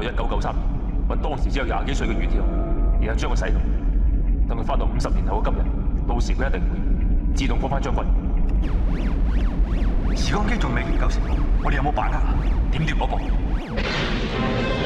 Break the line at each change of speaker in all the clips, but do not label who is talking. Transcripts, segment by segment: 到一九九三年，揾当时只有廿几岁嘅余条，然后将佢洗脑，等佢翻到五十年后嘅今日，到时佢一定会自动放翻将军。
时光机仲未研究成功，我哋有冇把握点斷嗰个？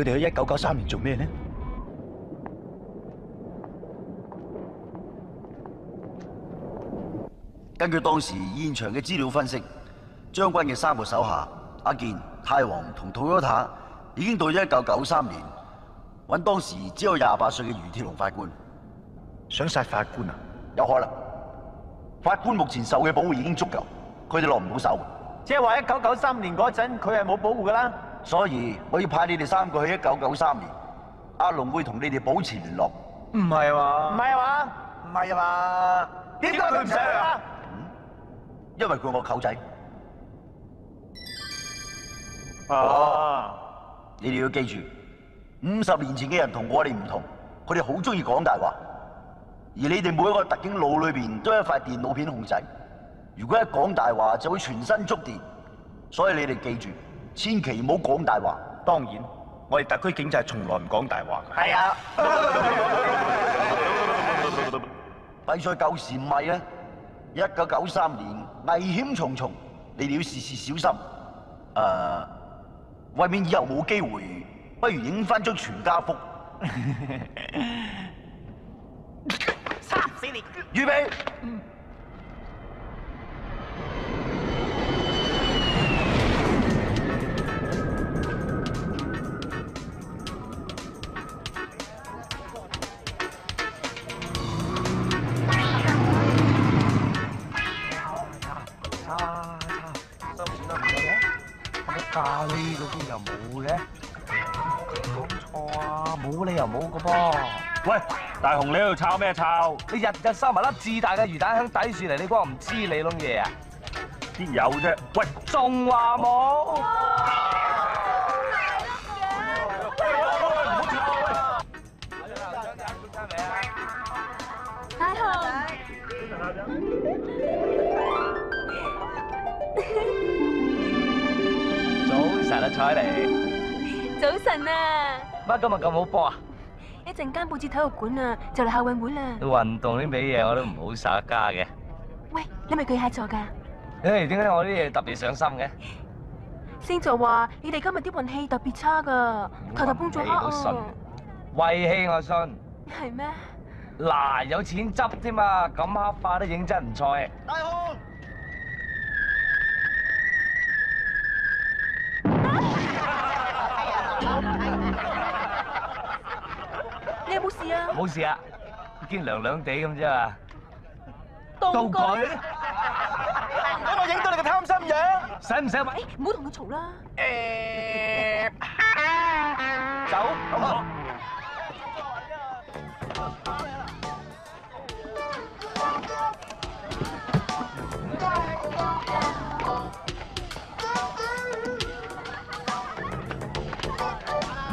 佢哋去一九九三年做咩呢？根据当时现场嘅资料分析，将军嘅三个手下阿健、太王同土佐塔，已经到咗一九九三年，揾当时只有廿八岁嘅余铁龙法官，想杀法官啊？有可能？法官目前受嘅保护已经足够，佢哋落唔到手。即系话一九九三年嗰阵，佢系冇保护噶啦。所以我要派你哋三個去一九九三年，阿龍會同你哋保持聯絡。唔係喎，唔係喎，唔係啊嘛？點解佢唔想啊？因為佢我舅仔。啊！你哋要記住，五十年前嘅人同我哋唔同，佢哋好中意講大話，而你哋每一個特警腦裏边都有一塊電腦片控制。如果一講大話就會全身觸電，所以你哋記住。千祈唔好讲大话，当然，我哋特区警察系从来唔讲大话。系啊！比 赛旧时唔系咧，一九九三年危险重重，你哋要事事小心。诶，为免以后冇机会，不如影翻张全家福。三四年，预备。呢个啲又冇嘅，冇错啊，冇理由冇嘅噃。喂，大雄，你喺度抄咩抄？你日日收埋粒自大嘅魚蛋喺底住嚟，你我唔知你窿嘢啊？邊有啫？喂，仲話冇？早
晨啊！
乜今日咁好波啊？
一阵间布置体育馆啊，就嚟校运会啦。
运动啲美嘢我都唔好耍家嘅。
喂，你咪巨蟹座噶？
诶，点解我啲嘢特别上心嘅？
星座话你哋今日啲运气特别差噶，求头帮助啦！气
胃气我信。系咩？嗱，有钱执添嘛，咁黑化都影真唔错嘅。
大雄。你有冇事啊？冇事
啊，已经凉凉地咁啫嘛。
到佢，因我影到你个贪心样，
使唔使话？哎，唔好同佢嘈啦。诶，走，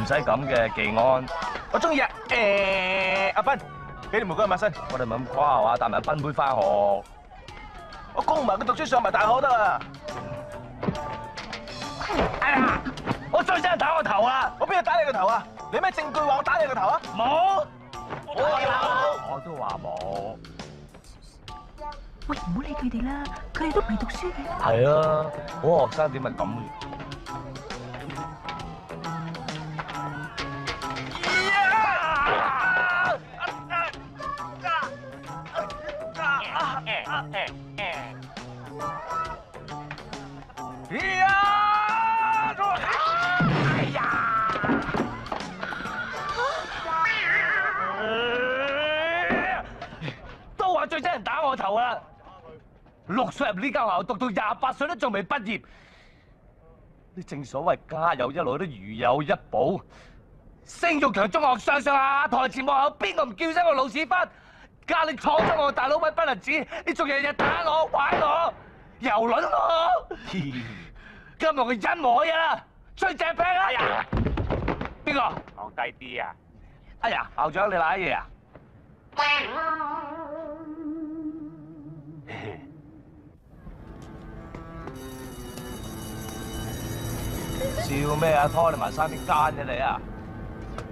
唔使咁嘅，技安。我中意啊！誒，阿斌，俾條玫瑰抹身。我哋咪係咁誇嚇嘛，帶埋個奔杯翻學。我供埋佢讀書，上埋大學得啦。哎呀！我最想打我頭啊！我邊度打你個頭啊？你咩證據話我打你個頭啊？冇。我都話我都話冇。
喂，唔好理佢哋啦，佢哋都唔係讀書嘅。
係啊，好學生點咪咁？
哎呀！
都話最憎人打我頭啦！六歲入呢間學校，讀到廿八歲都仲未畢業。正所謂家有一老，都如有一寶。星玉強中學上上下下，台前幕后，邊個唔叫聲我老師忽？家你闯咗我大佬位不能止，你仲日日打我玩我遊輪我。今日我忍我呀，最正兵呀。边个？我低啲呀。哎呀，校长你濑嘢呀？笑咩啊？拖你埋山面奸嘅你啊！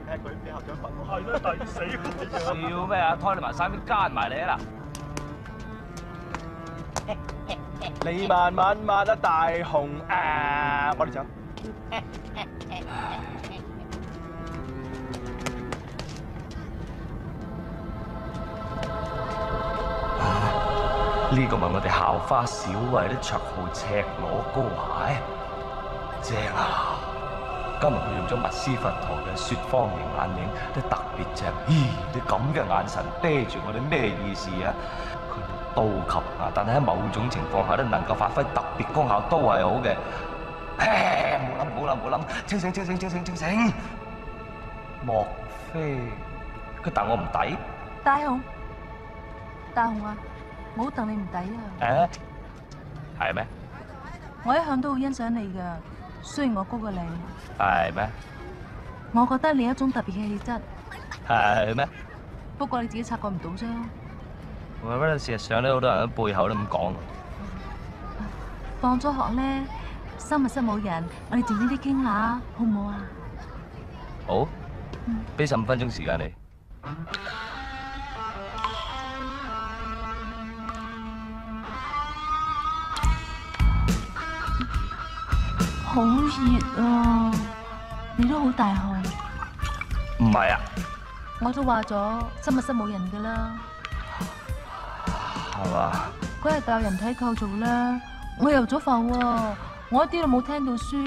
睇佢俾校長罰，系啦，抵死！笑咩啊？拖你埋山，边奸埋你啊？你慢慢抹得大紅啊！我哋走。呢个问我哋校花小慧都著好赤裸高鞋，正啊！今日佢用咗密斯佛陀嘅说方型眼影，都特别正。咦，你咁嘅眼神，啤住我，哋咩意思啊？佢到及啊，但系喺某种情况下咧，能够发挥特别功效都系好嘅。好谂，好谂，好谂，清醒，清醒，清醒，清醒。莫非佢戥我唔抵？
大雄，大雄啊，我好戥你唔抵啊！
诶，系咩？
我一向都好欣赏你噶。虽然我高过你，系咩？我觉得你一种特别气质，
系咩？
不过你自己察觉唔到啫。
我嗰阵时上咧，好多人喺背后都咁讲。
放咗学咧，生物室冇人，我哋静呢啲倾下，好唔好啊？
好，俾十五分钟时间你。
好热啊！你都好大汗，唔系啊？我都话咗生物室冇人噶啦，
系嘛？
嗰日教人体构造咧，我游咗浮，我一啲都冇听到书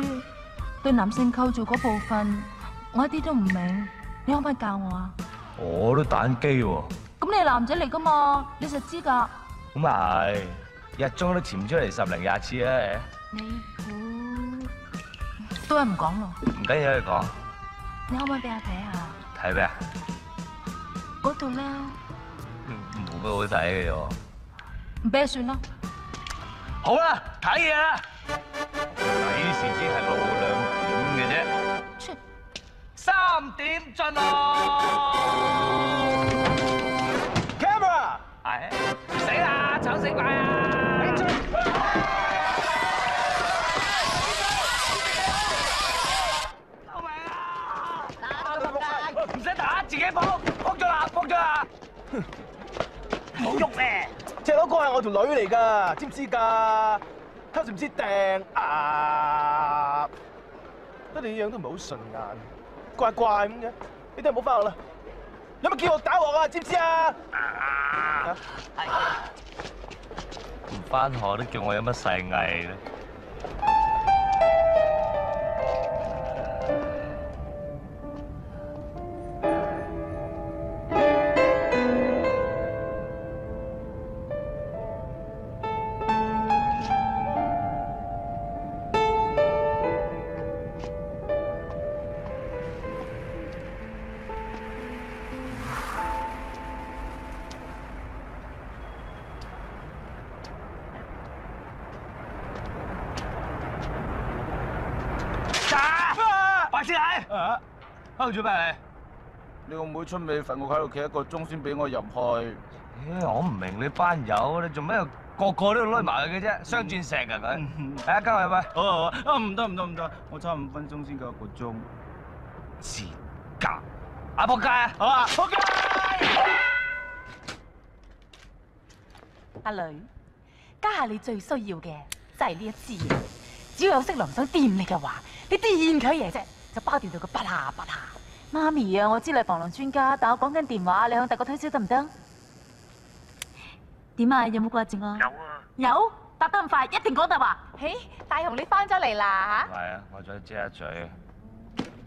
对男性构造嗰部分，我一啲都唔明，你可唔可以教我啊？
我都打机喎，
咁你男仔嚟噶嘛，你实知噶。
咁系，日中都潜出嚟十零廿次啊！
你。都系唔講咯，唔緊要喺度講。你可唔可以俾我睇下？睇咩？嗰度咧，
冇咩好睇嘅啫。
唔俾就算啦。好啦，睇嘢啦。
睇事只係露兩點嘅啫，
出，三
點進啊 Camera，系死啦！丑死鬼啊！喐咩？只老哥系我条女嚟噶，知唔知噶？偷住唔知掟啊？都你样都唔好順眼，怪怪咁嘅。你都唔好翻学啦，有乜叫我打我啊？知唔知啊？唔翻學都叫我有乜世艺咧？做咩你个妹出尾瞓我喺度企一个钟先俾我入去。我唔明你班友，你做咩个个都拉埋佢嘅啫？镶钻石噶佢系啊，交嚟喂，好啊好啊，唔得唔得唔得，我差五分钟先够一个钟。自夹阿扑街，好啊！扑街！
阿女，家下你最需要嘅，就系呢一支。只要有色狼想掂你嘅话，你掂佢嘢啫，就包掂到佢卜下卜下。妈咪啊，我知你系防狼专家，但我讲紧电话，你向大哥推销得唔得？点啊？有冇挂住我？有啊！有答得咁快，一定讲大话。嘿，大雄你翻咗嚟啦
吓？系啊，我再遮一嘴。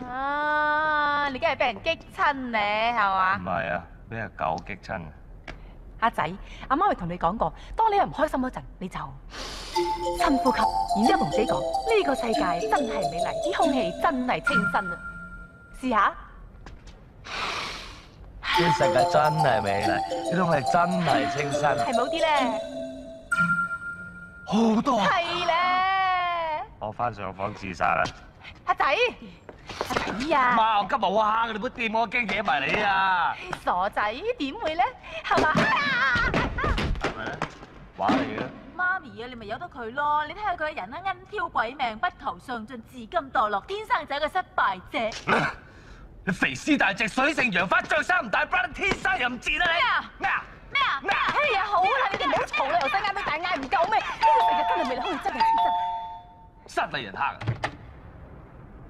啊，你今日俾人激亲你系嘛？唔
系啊，俾只狗激亲。
阿仔，阿妈咪同你讲过，当你有唔开心嗰阵，你就深呼吸，然之后同自己讲：呢个世界真系美丽，啲空气真系清新啊！试下。呢
世界真系美丽，呢种系真系清新，系冇啲咧，好多系咧，我翻上房自杀啦，
阿仔，阿仔啊，妈，我今日我
黑你部掂我惊惹埋你啊，
傻仔，点会咧，系嘛，
系咪咧，话嚟嘅，
妈咪啊，你咪由得佢咯，你睇下佢嘅人啦，阴挑鬼命，不求上进，至今堕落，天生就系个失败者。
你肥尸大只，水性杨花，着衫唔带 b r 天生淫
贱啊你！咩啊？咩啊？咩啊？哎呀，好啦，你哋唔好嘈啦，由再嗌到大嗌唔够咩？呢成日真系未嚟，真系真真
真，真人客，啊！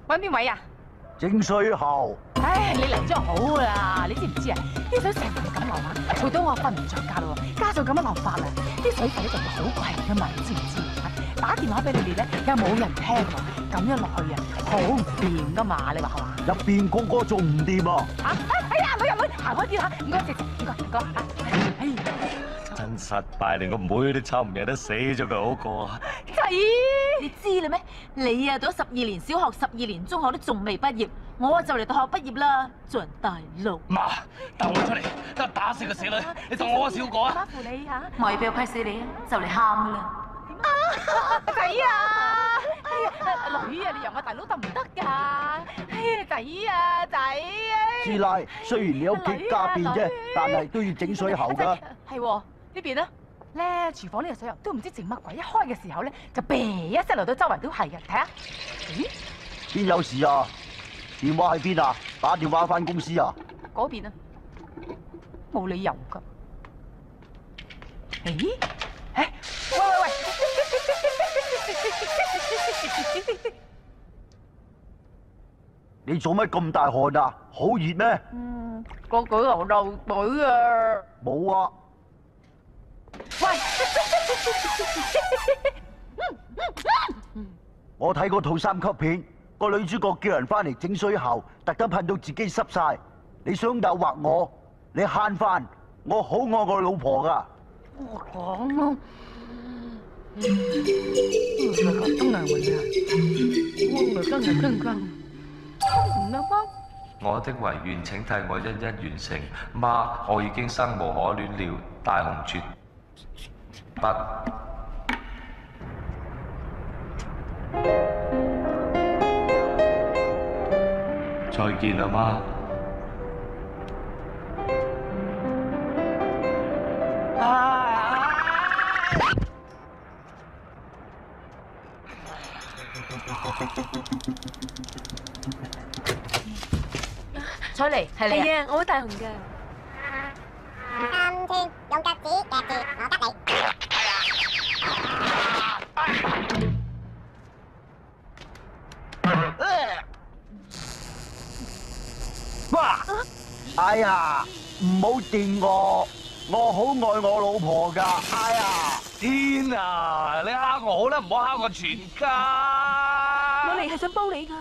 揾边位啊？正水喉。
唉，你嚟咗好啦，你知唔知啊？啲水成日咁流留啊，吵到我瞓唔着觉咯，加上咁样落法啊，啲水费就就好贵噶嘛，你知唔知？打电话俾你哋咧，又冇人听喎，咁样落去啊，好唔掂噶嘛？你话系嘛？入边个個仲唔掂啊？啊！哎呀，我入去行开啲啦，唔该，唔该，唔该，
哎，真失败，连个妹都差唔赢，都死咗佢好过啊！
仔，你知啦咩？你啊，读咗十二年小学，十二年中学都仲未毕业，我就嚟大学毕业啦，做人大佬。妈，我
出嚟，得打死个死女，你斗我小哥啊？
你吓，咪俾我亏死你啊，就嚟喊啦！仔啊，哎呀，女啊，你让我大佬得唔得噶？哎呀，仔啊，仔啊！师
奶，虽然你有企家变啫，但系都要整水喉噶。
系喎，呢边啊，咧厨房呢个水喉都唔知整乜鬼，一开嘅时候咧就啤一声流到周围都系人。睇下，
咦？边有事啊？电话喺边啊？打电话翻公司啊？
嗰边啊？冇理由噶。
咦？喂喂喂！你做咩咁大汗啊？好热咩？
嗯，个嘴又漏水啊！冇啊！喂！
我睇过套三级片，个女主角叫人翻嚟整水喉，特登喷到自己湿晒。你想打惑我，你悭翻，我好爱我老婆噶。
我咯，难
我的遗愿，请替我一一完成，妈，我已经生无可恋了。大红绝不。再见啦，妈。
彩妮，係你？啊，嘅，我好大雄嘅。
三圈用腳趾夾住我得你。哎呀！哇！哎呀，唔好掂我。我好爱我
老婆噶，哎呀，天啊！你虾我好啦，唔好虾我全家。
我嚟系想帮你噶。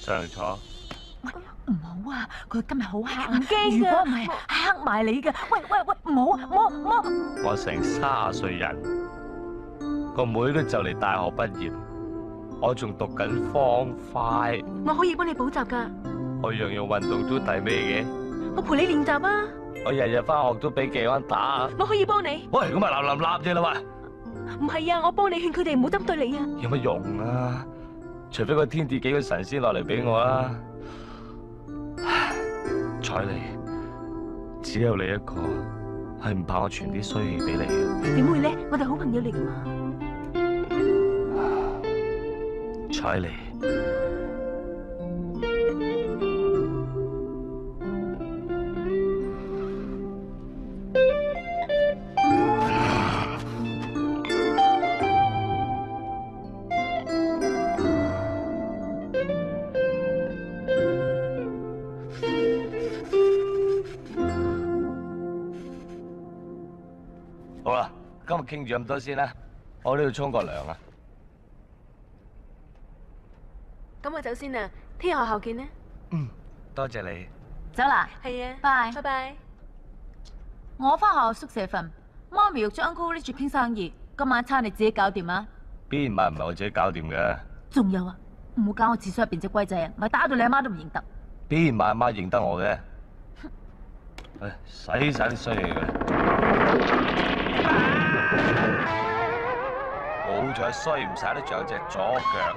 上人喂，
唔好啊！佢今日好黑眼睛唔系黑埋你噶。喂喂喂，唔好，我我我成卅岁
人，个妹都就嚟大学毕业，我仲读紧方块。
我可以帮你补习噶。
我样样运动都抵咩嘅？
我陪你练习啊。
我日日翻学都俾寄安打，
我可以帮你。
喂，咁咪立立立啫啦喂。
唔系啊，我帮你劝佢哋唔好针对你啊！
有乜用啊？除非个天地几个神仙落嚟俾我啊。彩妮，只有你一个系唔怕我传啲衰气俾你啊！点会咧？
我哋好朋友嚟噶
嘛！彩妮。倾住咁多先啦，我都要冲个凉啊！
咁我走先啦，天學校见啦。
嗯，多谢你，
走啦。系啊，拜拜拜我翻学校宿舍瞓，妈咪 Uncle c 章 a 呢住倾生意，今晚餐你自己搞掂啊！
边晚唔系我自己搞掂嘅？
仲有啊，唔好搞我厕所入边只龟仔啊，唔系打到你阿妈都唔认得。
边晚阿妈认得我嘅？洗使晒啲衰嘢嘅。好彩衰唔晒，得仲有只左脚。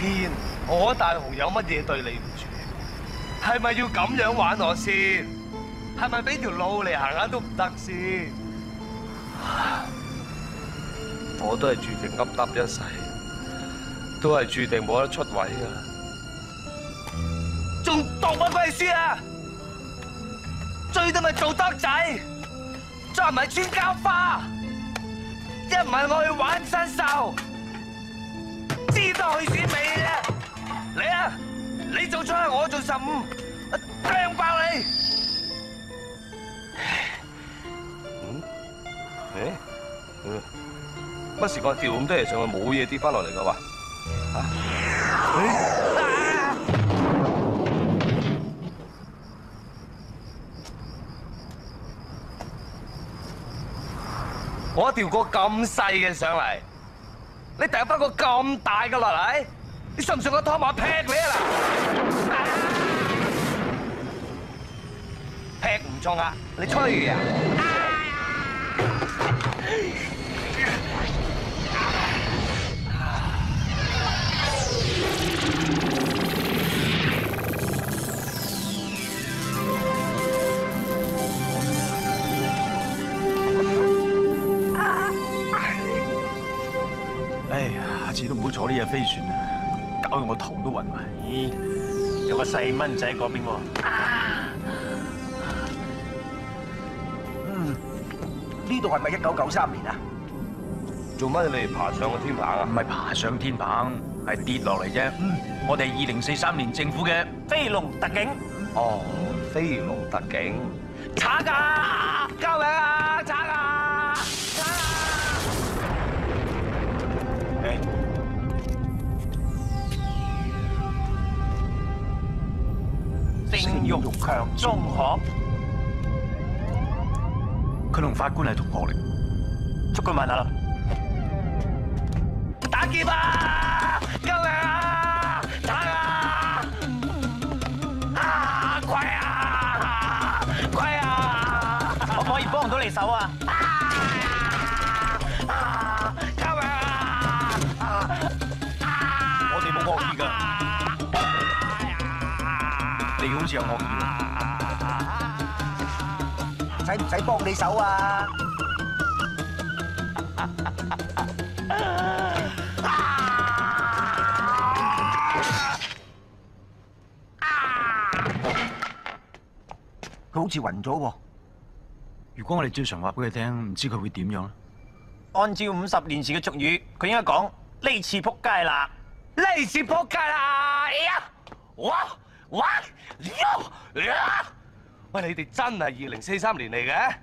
天，我大雄有乜嘢对你唔住？系咪要咁样玩我先？系咪俾条路嚟行下都唔得先？我都系注定噏噏一世，都系注定冇得出位噶。仲读乜鬼书啊？最多咪做得仔，再唔系穿胶花，一唔系我去玩新秀，知道去屎美啊？嚟啊！你做七，我做十五，我掟爆你！嗯？诶？乜事？我掉咁多嘢上去，冇嘢跌翻落嚟噶话？
啊？
我调条个咁细嘅上嚟，你第一发个咁大嘅落嚟，你信唔信我拖埋劈你啊？啦，劈唔中啊，你吹啊！坐呢只飞船啊，搞到我头都晕埋。有个细蚊仔喺嗰边喎。嗯，呢度系咪一九九三年啊？做乜你哋爬上个天棚啊？唔系爬上天棚，系跌落嚟啫。嗯，我哋二零四三年政府嘅飞龙特警。哦，飞龙特警，查噶，交俾啊！玉强中学，佢同法官系同学嚟，
捉佢问下啦。
打劫啊！
使
唔使帮你手啊？
佢好似晕咗喎。如果我哋照常话俾佢听，唔知佢会点样咧？
按照五十年前嘅俗语，佢应该讲呢次扑街啦，呢
次扑街啦！哎呀，哇！喂喂，你哋真系二零四三年嚟嘅？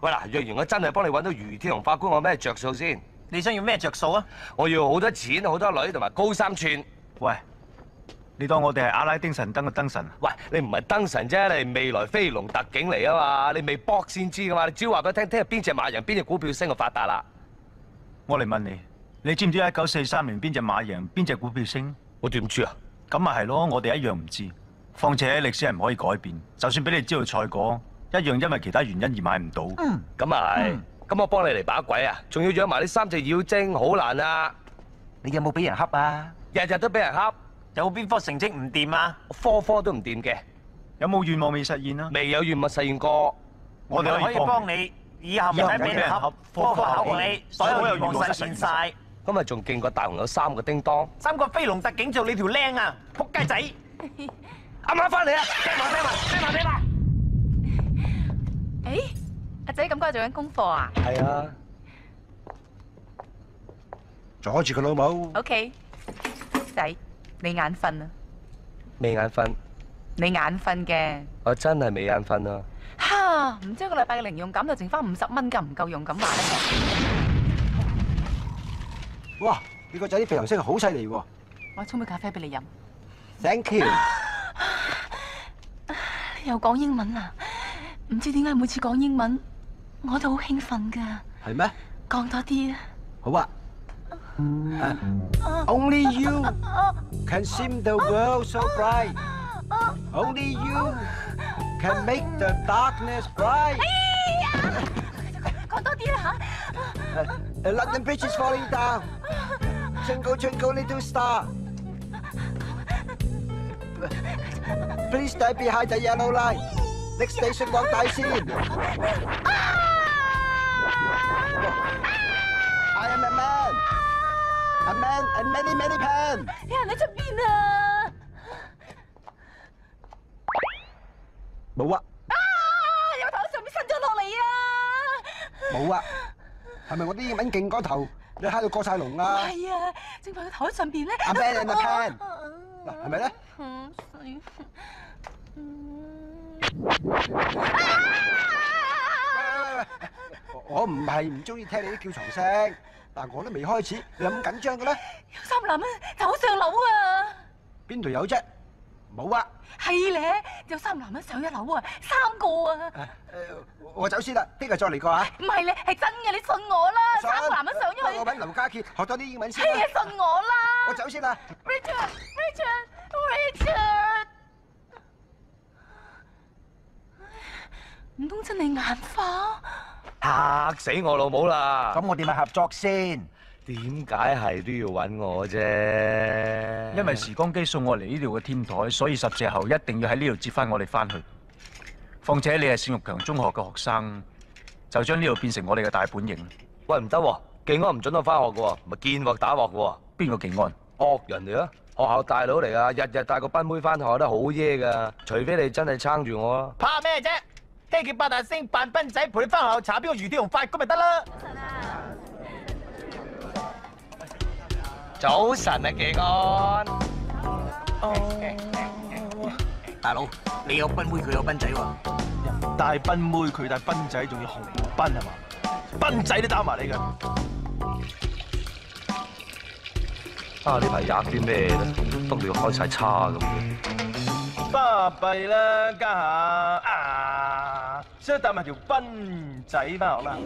喂嗱，若然我真系帮你揾到余天龙法官，我咩着数先？你想要咩着数啊？我要好多钱、好多女同埋高三寸。喂，你当我哋系阿拉丁神灯嘅灯神？喂，你唔系灯神啫，你未来飞龙特警嚟啊嘛，你未卜先知噶嘛，你只要话俾我听听日边只马赢，边只股票升，就发达啦。我嚟问你，你知唔知一九四三年边只马赢，边只股票升？我点知啊？咁咪系咯，我哋一样唔知。况且历史系唔可以改变，就算俾你知道赛果，一样因为其他原因而买唔到。嗯，咁啊系。咁我帮你嚟把鬼啊，仲要养埋呢三只妖精，好难啊！
你有冇俾人恰啊？
日日都俾人恰，有冇边科成绩唔掂啊？科科都唔掂嘅，有冇愿望未实现啊？未有愿望实现过。我哋可以帮
你以
后唔使俾人恰，科科考过你，所有愿望实现晒。
今日仲見過大雄有三個叮当，
三個飛龍特警做你條靚啊！仆街仔，阿
妈
翻嚟啊，聽埋聽
埋聽埋聽埋。诶，阿仔咁鬼做緊功課啊？係啊，
阻住佢老母。
O K，仔，你眼瞓啊？未眼瞓。你眼瞓嘅。
我真係未眼瞓啊！
哈！唔知一個禮拜嘅零用金就剩翻五十蚊，够唔夠用，咁话咧？
哇！你个仔啲肥牛色好犀利喎，
我冲杯咖啡俾你饮。Thank you。又讲英文啊？唔知点解每次讲英文我都好兴奋噶。系咩？讲多啲啊！
好啊。Only you can seem the world so bright. Only you can make the darkness bright. 多啲啦吓！London Bridge is falling down. j i n g l e j i n g l e little star. Please stay behind the yellow line. Next station, Long i a n I am a man. A man and many, many p e n 有人喺出边啊！冇啊！
啊！有头上面伸咗落嚟啊！冇啊，
系咪我啲英文勁過頭，你喺到過晒龍啊？係
啊，正话佢頭喺上边咧。阿 Ben，你咪嗱，
係咪咧？我唔係唔中意聽你啲叫床聲，但我都未開始，你有咁緊張嘅咧？
有心諗啊，走上楼啊，
邊度有啫？冇啊，
系咧有三男人上一楼啊，三个啊，
我走先啦，听日再嚟过啊？
唔系咧，系真嘅，你信我啦。三个男人上一楼，我搵刘
家杰学多啲英文先。啊，信我
啦！我走先啦。Richard，Richard，Richard，唔通真系眼花？
吓死我老母啦！咁我点啊合作先？点解系都要揾我啫？因为时光机送我嚟呢度嘅天台，所以十日后一定要喺呢度接翻我哋翻去。况且你系盛玉强中学嘅学生，就将呢度变成我哋嘅大本营。喂，唔得，劲安唔准我翻学嘅，咪见镬打镬。边个劲安？恶人嚟啊！学校大佬嚟啊，日日带个班妹翻学都好耶噶。除非你真系撑住我。
怕咩啫？听见八大星扮斌仔陪你翻学查边个鱼跳红发咁咪得啦。
早晨啊，技安。
哦，
大佬，你有奔妹，佢有奔仔喎。大奔妹，佢大奔仔，仲要紅奔系嘛？奔仔都打埋你噶。啊！你排吔啲咩咧？得你开晒叉咁嘅。巴閉啦，家下啊，想带埋條奔仔翻學啦。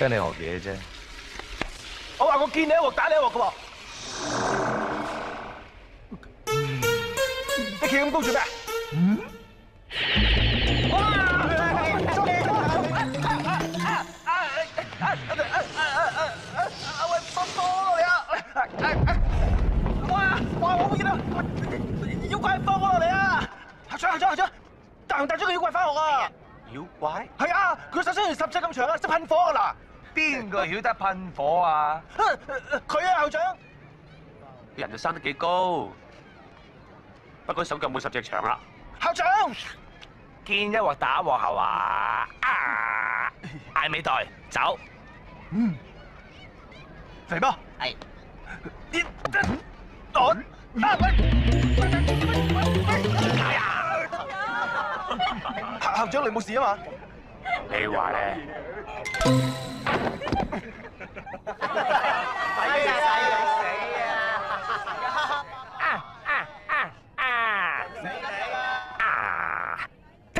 跟你學嘢啫。我話我見你一镬打你一镬噶喎。你企咁高做咩？哇！
走走走！哎哎哎哎哎哎哎哎哎哎哎哎哎哎！我走走落嚟啊！
哇哇！我好惊啊！妖怪放我落嚟啊！校长校长校长，大雄带咗个妖怪翻学啊！妖怪？系啊，佢手伸住十尺咁长啊，识喷火噶啦！边个晓得喷火啊？佢啊，校长。
人就生得几高，不过手脚冇十只长啦。
校长，见一镬打镬系嘛？阿美代，走。
嗯。肥波。
系。点？
我。啊喂！校长你冇事啊嘛？你话咧？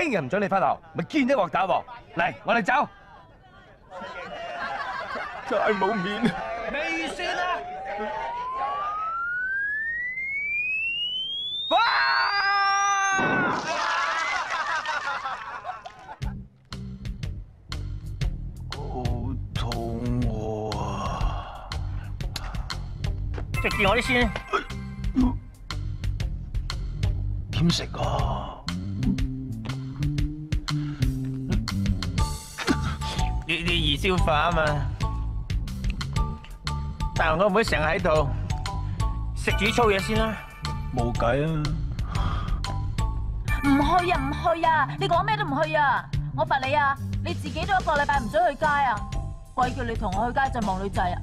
今日唔准你翻头，咪见一镬打镬，嚟我哋走，真系冇面啊！
未算啦。哇！好痛我啊！食住我啲先，
点食啊？
你易消化啊嘛，但系我唔可成日喺度食煮粗嘢先啦，
冇计啊！
唔去啊唔去啊！你讲咩都唔去啊！我罚你啊！你自己都一个礼拜唔准去街啊！鬼叫你同我去街就望女仔啊！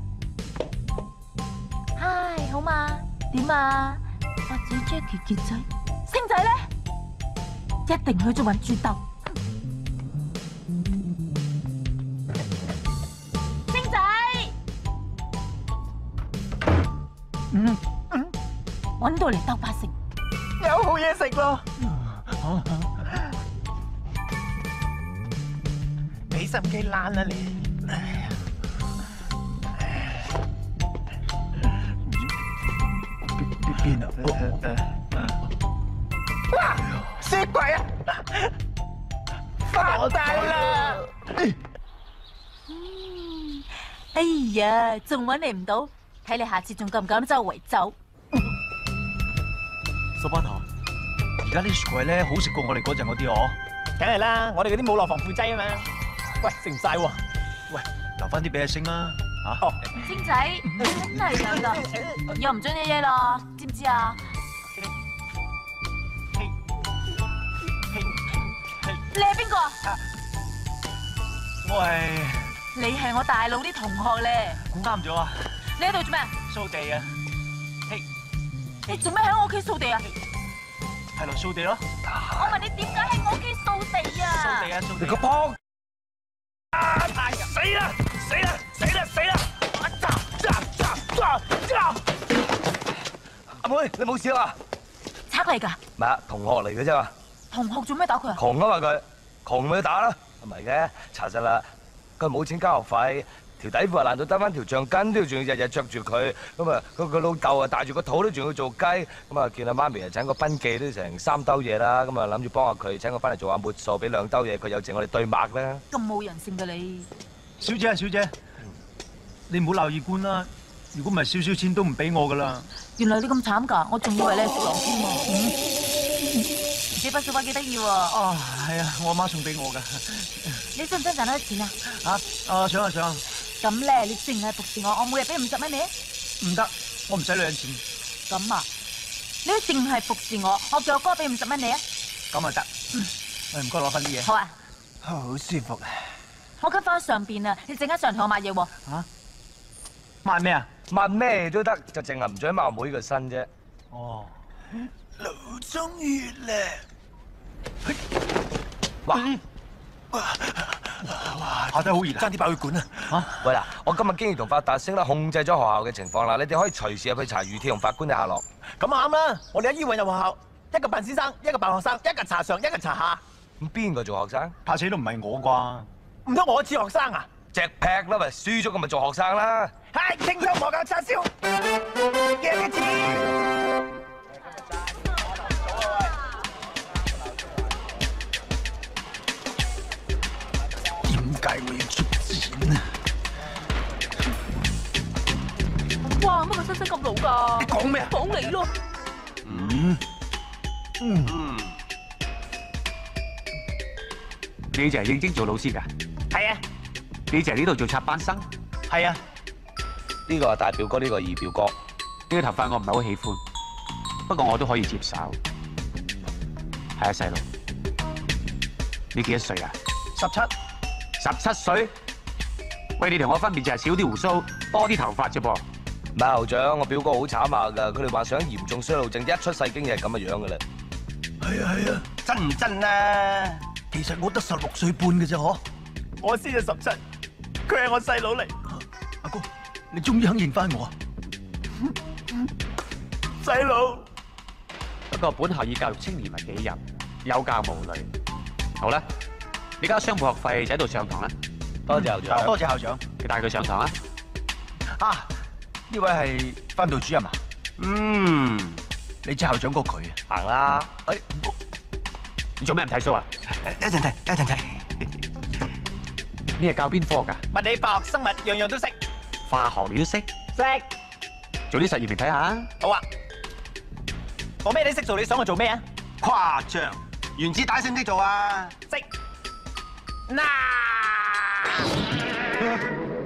唉，好嘛，点啊？或者 Jackie 杰仔，星仔咧，一定去咗搵猪窦。都嚟兜巴食，有好嘢食咯！俾心机烂
啦你，
变变变啦！
哇，死鬼啊！
发大啦！
哎呀，仲搵你唔到，睇你下次仲敢唔敢周围走？
老头，而家啲雪柜咧好食过我哋嗰阵嗰啲哦，
梗系啦，我哋嗰啲冇落防腐剂啊嘛，喂，食唔晒喎，
喂，留翻啲俾阿星啦，吓，
星仔，真系有噶，又唔准你耶咯，知唔知啊？你系边个？
我
系，
你系我大佬啲同学咧，估啱咗啊！你喺度做咩？扫地啊！你做咩喺我屋企扫地啊？系嚟扫地咯。我问你点解喺我屋企扫地啊？扫
地
啊！扫地啊！你个扑
啊！死啦！死啦！死啦！死啦！阿扎扎扎扎！阿妹，你冇事啦？贼嚟噶？唔
系啊，同学嚟嘅啫嘛。
同学做咩打佢啊？穷
啊嘛，佢穷咪打啦。唔系嘅，查实啦，佢冇钱交学费。條底褲啊，難到得翻條橡巾都要？仲要日日着住佢咁啊？佢佢老豆啊，帶住個肚都仲要做雞咁啊！見阿媽咪啊，請個賓記都成三兜嘢啦，咁啊諗住幫下佢，請佢翻嚟做下抹數，俾兩兜嘢佢有剩，我哋對麥啦。
咁冇人性噶你，
小姐啊小姐，你唔好鬧意官啦！如果唔係，少少錢都唔俾我噶啦。
原來你咁慘噶，我仲以為你係小狼添喎。嗯，這把小把幾得意喎？哦，
係啊，我阿媽送俾我噶。
你使唔使賺到錢啊？嚇！啊，想啊想。咁咧，你净系服侍我，我每日俾五十蚊你。唔得，我唔使女人钱。咁啊，你净系服侍我，我我哥俾五十蚊你啊。
咁啊得，我唔该攞翻啲嘢。好啊，好舒服。
我跟翻上边啊，你阵间上场我买嘢喎。吓？
买咩啊？买咩都得，就净系唔准貌妹个身啫。哦。
老中月咧，
哇！哇，下底好热，争啲爆血管啦！喂啦，我今日经已同发达升啦，控制咗学校嘅情况啦，你哋可以随时入去查余天同法官嘅下落。咁啱啦，我哋依院入学校，一个扮先生，一个扮学生，一个查上，一个查下。咁边个做学生？拍死都唔系我啩？唔通我似学生啊？只劈啦咪输咗咁咪做学生啦？
系清香莫教叉烧，杨
叶次？
介我要出钱啊！
哇，乜个身身咁老噶？你讲咩啊？讲你咯。嗯嗯，
你就系应真做老师噶？系啊。你就系呢度做插班生？系啊。呢个系大表哥，呢个二表哥。呢个头发我唔系好喜欢，不过我都可以接受。系啊，细路，你几多岁啊？十七。十七岁，喂，你同我分别就系少啲胡须，多啲头发啫噃。唔系校长，我表哥好惨啊噶，佢哋话想严重衰老症，一出世经系咁嘅样噶啦。系啊系啊，真唔真啊？其实我得十六岁半嘅啫，嗬，我先系十七，佢系我细佬嚟。阿哥，你终于肯认翻我啊？细佬，不过本校以教育青年为己任，有教无类。好啦。你交商务学费就喺度上堂啦，多谢校长。多谢校长，你带佢上堂啊。啊，呢位系分部主任啊。嗯，你知校长过佢行啦。哎，你做咩唔睇须啊？一阵睇，一阵睇。呢系教边科噶？
物理、化学、生物，样样都识。
化学你都识？识。做啲实验嚟睇下。
好啊。我咩都识做，你想我做咩啊？
夸张。原子弹识唔识做啊？
识。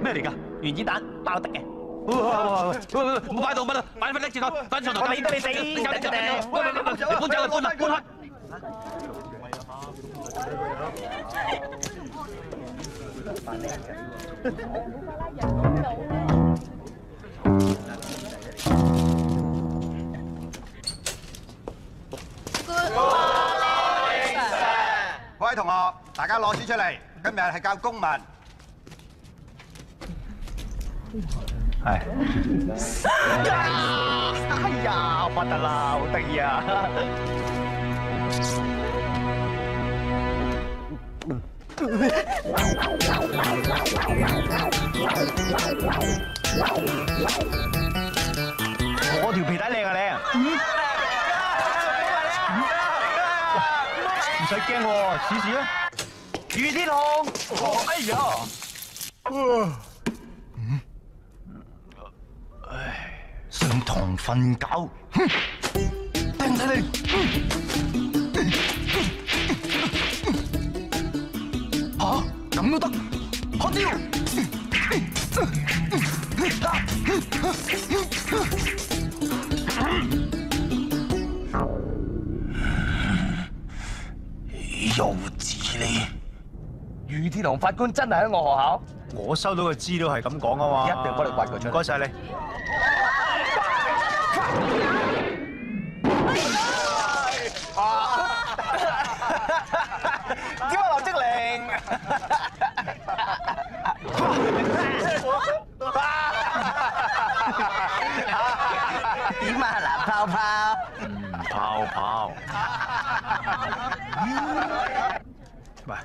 咩嚟噶？原子弹爆得嘅。
喂喂喂，唔好快动，唔
好，快啲拎住我，翻上台。咪应该死。你搬走佢，搬走，
搬开。
各位同學，大家攞書出嚟，今日係教公文。
係。哎
呀，啦，好得意呀！我條皮帶靚啊你。
唔使惊，试试啊！雨天降。哎呀！嗯，唉，上堂瞓觉，哼，掟曬你。嚇，咁都得？開竊？
幼稚你！
余天龙法官真系喺我学校？我收到嘅资料系咁讲啊嘛，一定帮你掘佢出嚟。唔该晒你。喂，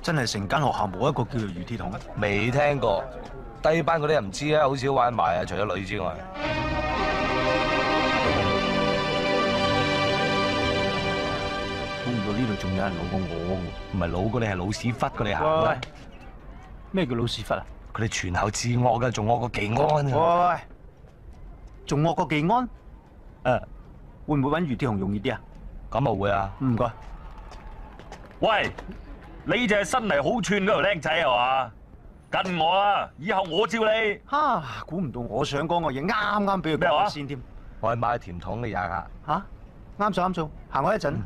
真系成间学校冇一个叫做鱼铁雄，未听过。低班嗰啲人唔知啊，好少玩埋啊，除咗女之外。估唔到呢度仲有人老过我，唔系老过你，系老屎忽过你行。喂，咩叫老屎忽啊？佢哋全校至恶噶，仲恶过技安。喂，仲恶过技安？诶，会唔会搵余铁雄容易啲啊？咁啊会啊。唔该。喂，你就系身嚟好串嗰条僆仔系嘛？跟我啊，以后我照你。吓，估唔到我想讲个嘢啱啱俾佢讲先添。我系买甜筒嘅廿啊，吓，啱数啱数，行我一阵。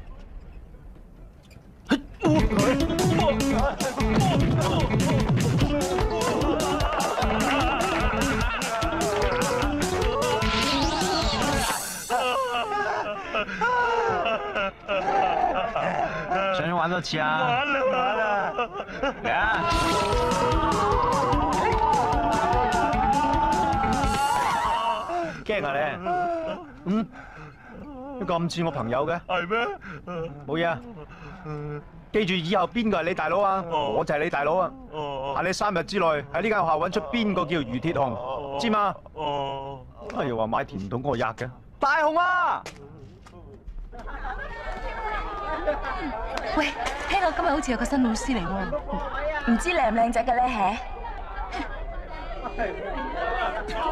完玩架，惊啊你，嗯，咁似我朋友嘅，系咩？冇嘢啊，记住以后边个系你大佬啊？我就系你大佬啊！喺你三日之内喺呢间学校揾出边个叫余铁雄，知嘛？哦，哎呀，话买甜筒我吔嘅，
大雄啊！喂，听讲今日好似有个新老师嚟喎，唔知靓唔靓仔嘅咧？吓！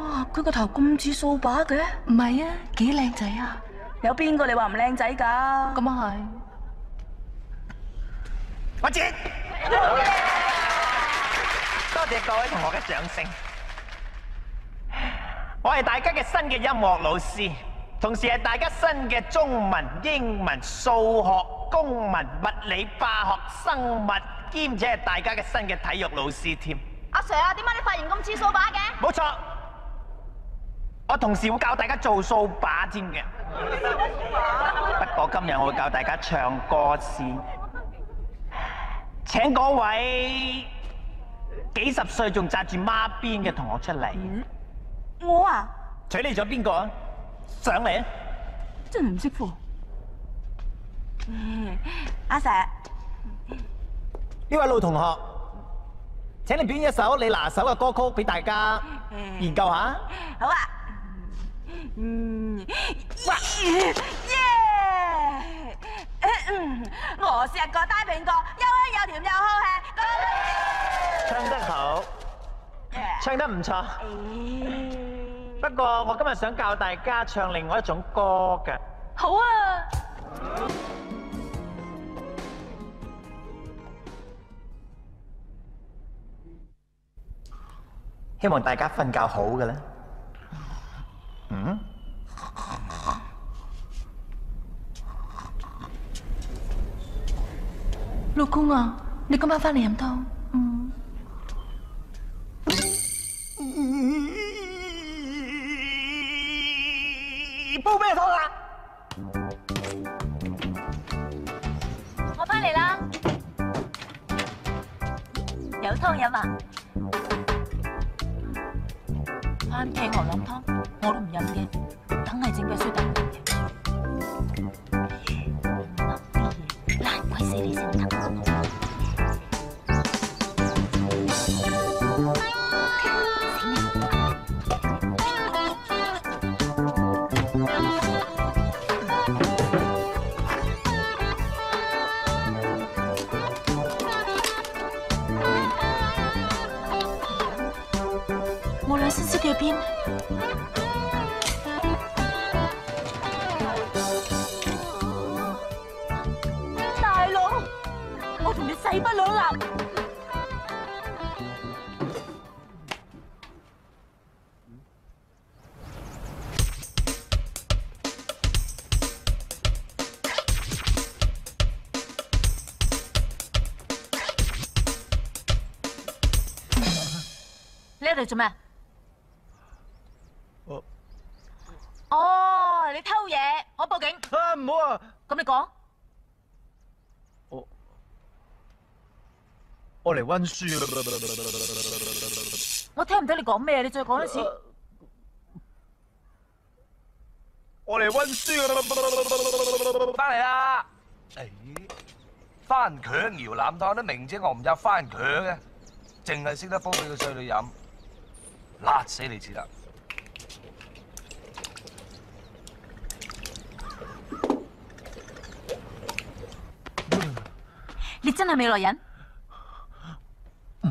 哇，佢个头咁似扫把嘅？唔系啊，几靓仔啊！有边个你话唔靓仔噶？咁啊系。
我接，多谢各位同学嘅掌声。我系大家嘅新嘅音乐老师。同时系大家新嘅中文、英文、數學、公文、物理、化學、生物，兼且系大家嘅新嘅體育老師添。阿 Sir 啊，點解你髮型咁似掃把嘅？冇錯，我同時會教大家做掃把添嘅。不過今日我教大家唱歌先。請嗰位幾十歲仲扎住孖辫嘅同學出嚟。我啊？取你咗邊個啊？上嚟啊！
真系唔识货，阿石
呢位老同学，请你表演一首你拿手嘅歌曲俾大家
研究下。好啊，嗯，哇耶！我个大苹果，又香又甜又好
吃。唱得好，唱得唔错。不过我今日想教大家唱另外一种歌嘅。好啊！希望大家瞓觉好嘅啦。
嗯？
老公啊，你今晚翻嚟饮汤。嗯。后咩有汤
啦，我
翻嚟啦，有汤饮啊？番茄牛腩汤我都唔饮嘅，等系整嘅乜
嘢烂鬼死你先得。
喺兵。大佬，我同你死不老啦！你喺度做咩？我嚟温书。我听唔到你讲咩，你再讲一次。我嚟温书。翻嚟啦！
诶，翻墙摇篮汤都明知我唔有翻墙嘅，净系识得煲俾个细女饮，辣死你知啦！
你真系未来人。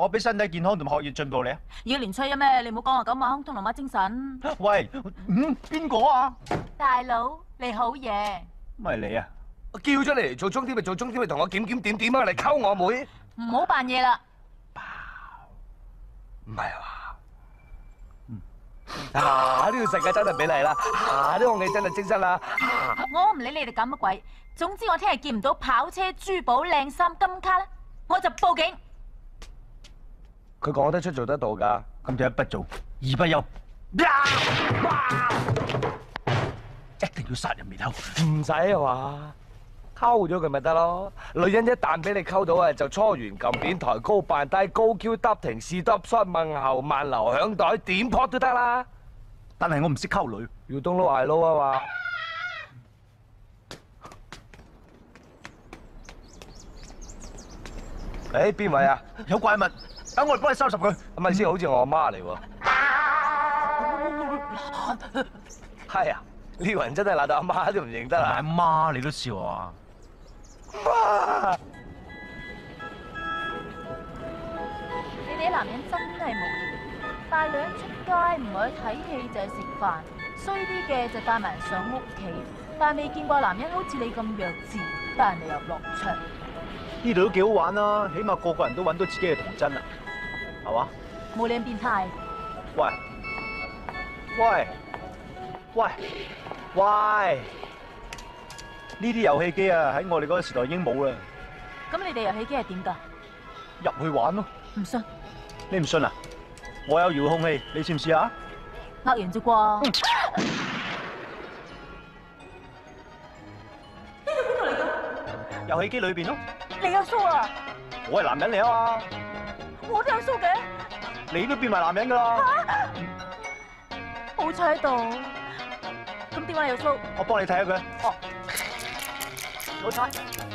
我俾身體健康同學業進步你啊！
要果連催咩，你唔好講我咁啊，空通龍马精神。
喂，嗯，邊
個啊？大佬，你好嘢。
咪你啊！叫出嚟做中点咪做中点咪，同我检检點點啊！嚟溝我妹。
唔好扮嘢啦。
唔係啊啊！呢個世界真係美麗啦。啊！呢個氣真係清新啦。
我唔理你哋搞乜鬼，總之我聽日見唔到跑車、珠寶、靚衫、金卡咧，我就報警。
佢讲得出做得到噶，咁就一不做二不休，一定要杀人灭口，唔使系嘛？沟咗佢咪得咯？女人一旦俾你沟到啊，就初完近扁、抬高、扮低、高 Q 耷停、是耷摔、问喉、万流响袋，点扑都得啦。但系我唔识沟女，要东捞捱捞啊嘛。哎，边位啊？有怪物！等我幫你收拾佢，係咪先？好似我阿媽嚟喎。係啊，呢个人真系爛到阿妈都唔认得。阿妈，你都笑啊？
你啲男人真系無聊，帶兩出街唔係去睇戏就系食饭，衰啲嘅就带埋上屋企，但係未见过男人好似你咁弱智，但人哋又落场。
呢度都几好玩啦，起码个个人都揾到自己嘅童真啦。系嘛？
冇靓变态。
喂喂喂喂，呢啲游戏机啊，喺我哋嗰个时代已经冇啦。
咁你哋游戏机系点噶？入去玩咯。唔信？
你唔信啊？我有遥控器，你试唔试啊？
呃人啫啩？
游戏机里边咯。
你阿叔啊？
我系男人嚟啊嘛。我都有須嘅，你都變埋男人㗎啦！
吓？好彩喺度，咁點解有須？我幫你睇下佢，哦，好彩，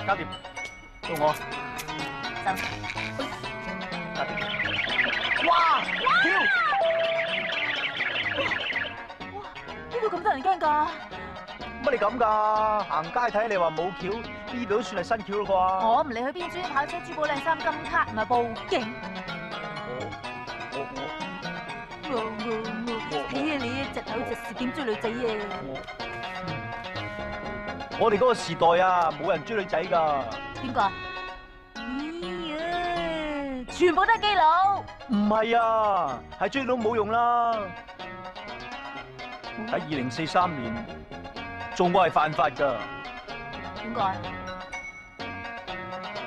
交掂，送我，走，哇，跳！哇哇，點咁得人驚㗎？
乜你咁噶？行街睇你话冇桥，呢度都算系新桥啦啩？
我唔理去边追跑车、珠宝靓衫、金卡，唔系报警。
我我
我我我，睇下你一阵口一阵点追女仔啊！
我哋嗰个时代啊，冇人追女仔噶。
边个？咦全部都系基佬。唔系啊，系追到
冇用啦。喺二零四三年。做爱系犯法噶，点解？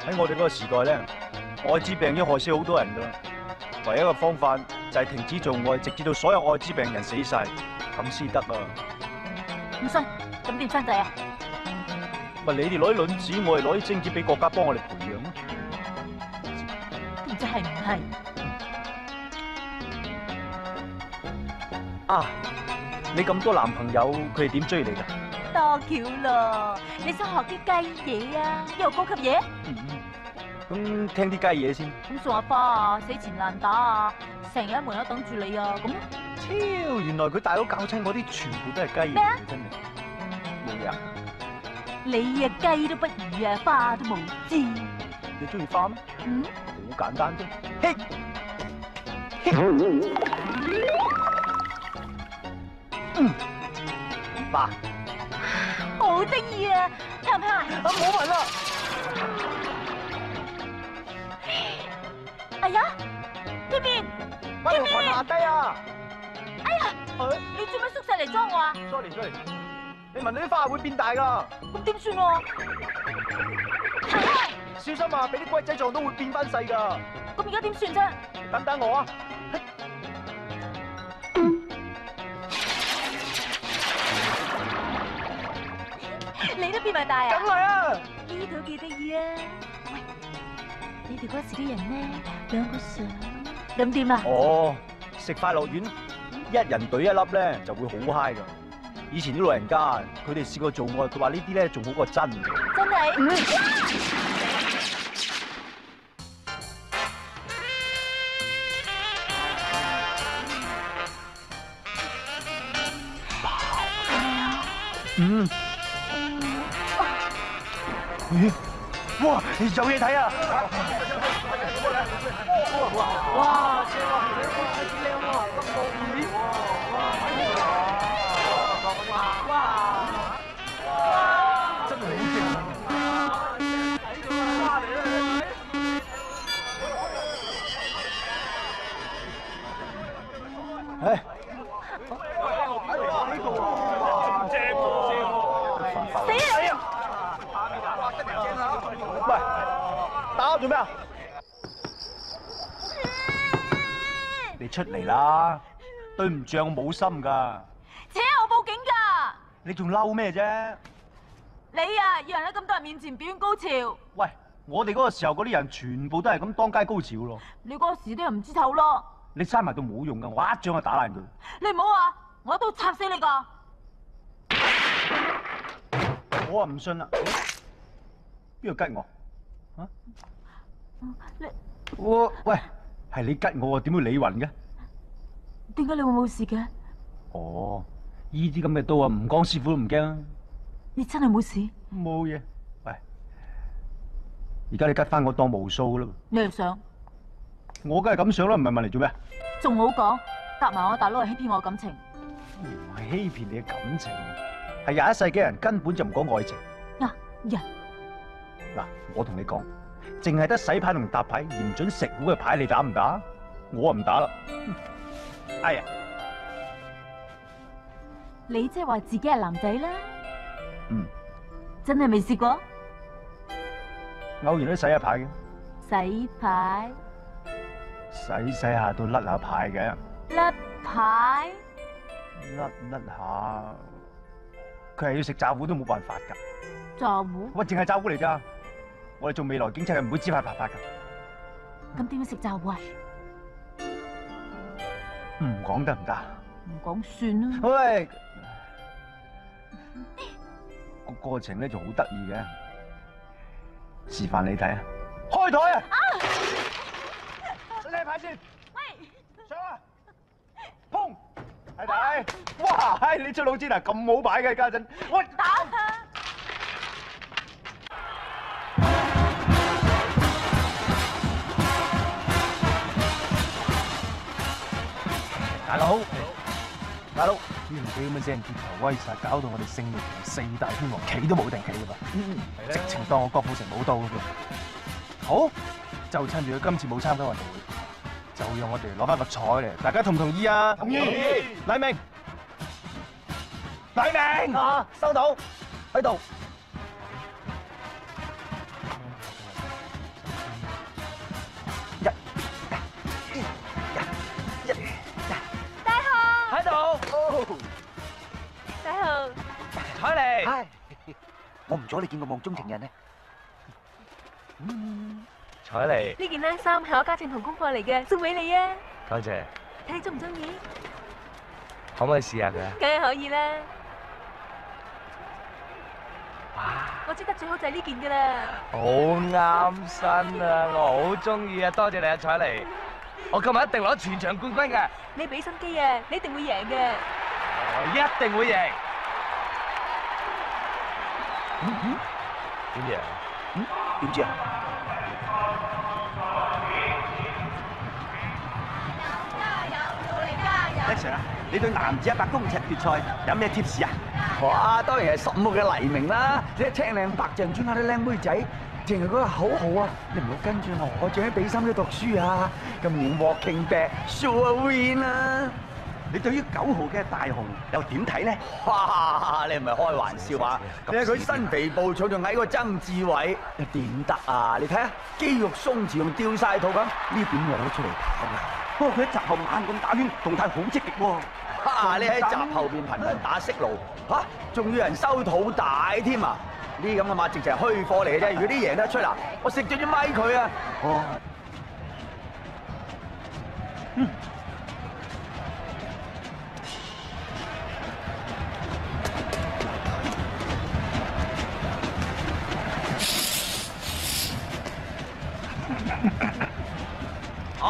喺我哋嗰个时代咧，艾滋病经害死好多人噶，唯一嘅方法就系停止做爱，直至到所有艾滋病人死晒，咁先得啊！
唔信，咁点兄仔啊？
咪系你哋攞啲卵子，我哋攞啲精子俾国家帮我哋培养啊！
点知系唔系？啊！
你咁多男朋友，佢哋点追你噶？
多巧咯！你想学啲鸡嘢啊？又高级嘢？
嗯，咁听啲鸡嘢先。
咁送下花啊，死缠烂打啊，成日喺门口等住你啊，咁。
超，原来佢大佬搞亲嗰啲全部都系鸡嘢真系冇呀。
你啊鸡都不如啊，花都冇知。你
中意花咩？嗯，好简单啫。嘿，嘿，嗯，爸。
好得意啊，听唔听埋？唔好闻啦！哎呀，呢边将啲花压低
啊！哎呀，你做咩缩晒嚟装我啊？Sorry Sorry，你闻到啲花会变大噶。咁点算啊？行开！小心啊，俾啲龟仔撞到会变翻细噶。咁而家点算啫？等等我啊！
你都变埋大啊！咁咪啊！呢度几得意啊！喂，你哋嗰时啲人咧，两个相咁点啊？哦，食快
乐丸，一人怼一粒咧，就会好嗨 i 噶。以前啲老人家佢哋试过做爱，佢话呢啲咧仲好过真。真
嚟？
你走嘢睇啊！哇！出嚟啦！对唔住，我冇心噶。
扯我报警噶！
你仲嬲咩啫？
你啊，让人喺咁多人面前表演高潮。喂，
我哋嗰个时候嗰啲人全部都系咁当街高潮咯。
你嗰时都又唔知丑咯。
你闩埋都冇用噶，我一掌就打烂佢。
你唔好啊，我都插死你噶！
我啊唔信啦，边个吉我？啊？你我喂。系你吉我，点会你晕嘅？
点解你会冇事嘅？
哦，依啲咁嘅刀啊，吴江师傅都唔惊。
你真系冇事？冇嘢。
喂，而家你吉翻我当无数啦。你又想？我梗系咁想啦，唔系问嚟做咩？
仲好讲夹埋我大佬嚟欺骗我感情？
唔系欺骗你嘅感情，系廿一世纪嘅人根本就唔讲爱情。
嗱，人
嗱，我同你讲。净系得洗牌同搭牌，唔准食糊嘅牌你打唔打？我啊唔打啦。哎呀，
你即系话自己系男仔啦，嗯，真系未试过，
偶然都洗下牌嘅。
洗牌，
洗洗下都甩下牌嘅。
甩牌，
甩甩下，佢系要食炸糊都冇办法噶。炸糊，喂，净系炸糊嚟咋？我哋做未来警察系唔会知法犯法噶，
咁点样食就？喂，
唔讲得唔得？
唔讲算啦。喂，
个过程咧就好得意嘅，示范你睇啊。开台啊！
你睇睇先。喂，上啊！
砰！系睇！哇！你出老千啊？咁好摆嘅家阵。我打。大佬，大佬，呢唔几咁嘅人結头威勢，搞到我哋勝利四大天王企都冇定企嘅噃，直情當我郭富城冇到嘅。好，就趁住佢今次冇參加运动會，就让我哋攞翻個彩嚟，大家同唔同意啊？同意。黎明，黎明嚇，收到，喺度。彩嚟。
系我唔阻你见个梦中情人咧。
彩嚟。呢
件靓衫系我家政同工过嚟嘅，送俾你啊！多谢。睇你中唔中意？可唔可以试下佢？梗系可以啦。哇！我知得最好就系呢件噶啦，
好啱身啊，我好中意啊！多谢你啊，彩嚟。我今日一定攞全场冠军嘅。
你俾心机啊，你一定会赢嘅，我一定会赢。
i n d i a i n d i a e l l 啊！你对男子一百公尺决赛有咩 tips 啊？哇，當然係十五號嘅黎明啦，你一青靚白净，专下啲靚妹仔，淨係嗰個口好啊！你唔好跟住我，我仲喺比心度讀書啊，咁面鍋傾壁，sure win 啦！你對於九號嘅大雄又點睇呢？哇！你唔係開玩笑話？你睇佢身肥暴躁，仲矮過曾志偉，又點得啊？你睇下肌肉鬆弛，仲吊晒肚咁，呢點攞出嚟打啊！不過佢喺後猛咁打圈，動態好積極喎。嚇！你喺後邊頻頻打色路，嚇仲要人收肚帶添啊？呢咁嘅馬，直情係虛貨嚟嘅啫。如果啲贏得出啦，我食咗啲咪佢啊！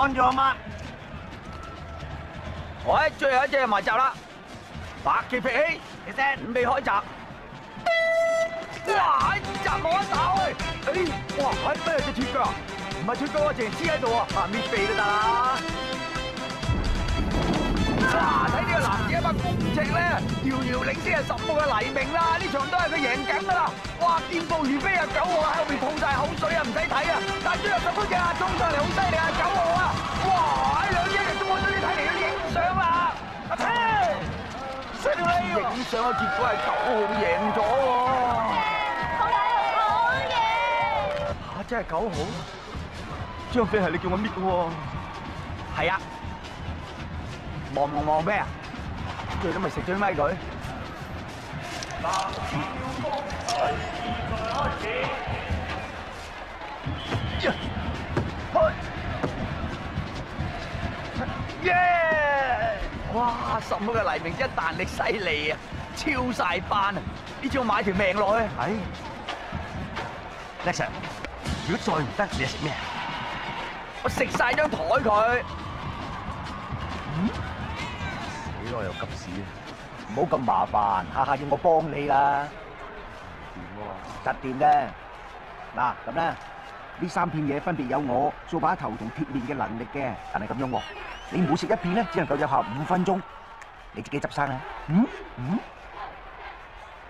咁样嘛？喂，最后一只埋集啦，白旗劈起，你听，准备开闸。哇，集冇得打去，哎，哇，系咩只铁脚？唔系脱脚啊，成黐喺度啊，啊面肥啦得啦。哇，睇呢个男子一班公爵咧，遥遥领先系十步嘅黎明啦，呢场都系佢赢紧噶啦。哇，健步如飞啊，九号喺后边吐晒口水啊，唔使睇啊，但系最后十分嘅啊，冲
上嚟好犀利啊，九号。
即時影相嘅結果係九號贏咗。好好嘢！嚇，真係九號張飛係你叫我搣嘅喎。係啊，望望咩啊？最都咪食咗啲咪鬼。男開始。哇！十秒嘅黎明真弹力犀利啊，超晒班啊！呢招买条命落去，哎 l e r 如
果再唔得，你食咩？
我食晒张台佢。嗯？死咯又急屎，唔好咁麻烦，下下要我帮你啦。
掂喎，实掂啫。嗱，咁咧呢三片嘢分别有我做把头同贴面嘅能力嘅，系咪咁样？你每食一片咧，只能够有效五分钟。你自己执生啊！
嗯嗯，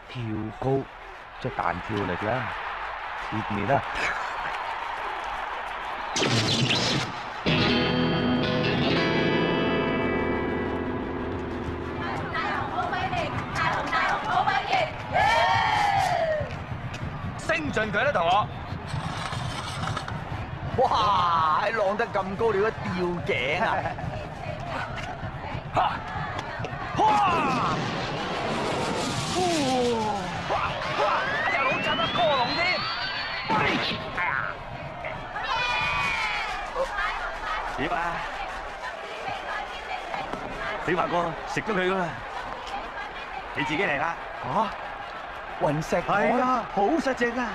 跳高即弹跳嚟嘅，易唔易啊？
大雄大雄好鬼劲，大雄大雄好鬼劲，
升尽佢啦，同学。哇！喺浪得咁高，你都吊颈啊！
吓！哇！
呼！哇哎呀，老衬得过龙添，系啊！点啊？小华哥食咗佢噶啦，你自己嚟啦！吓？云石系啊，好实净啊！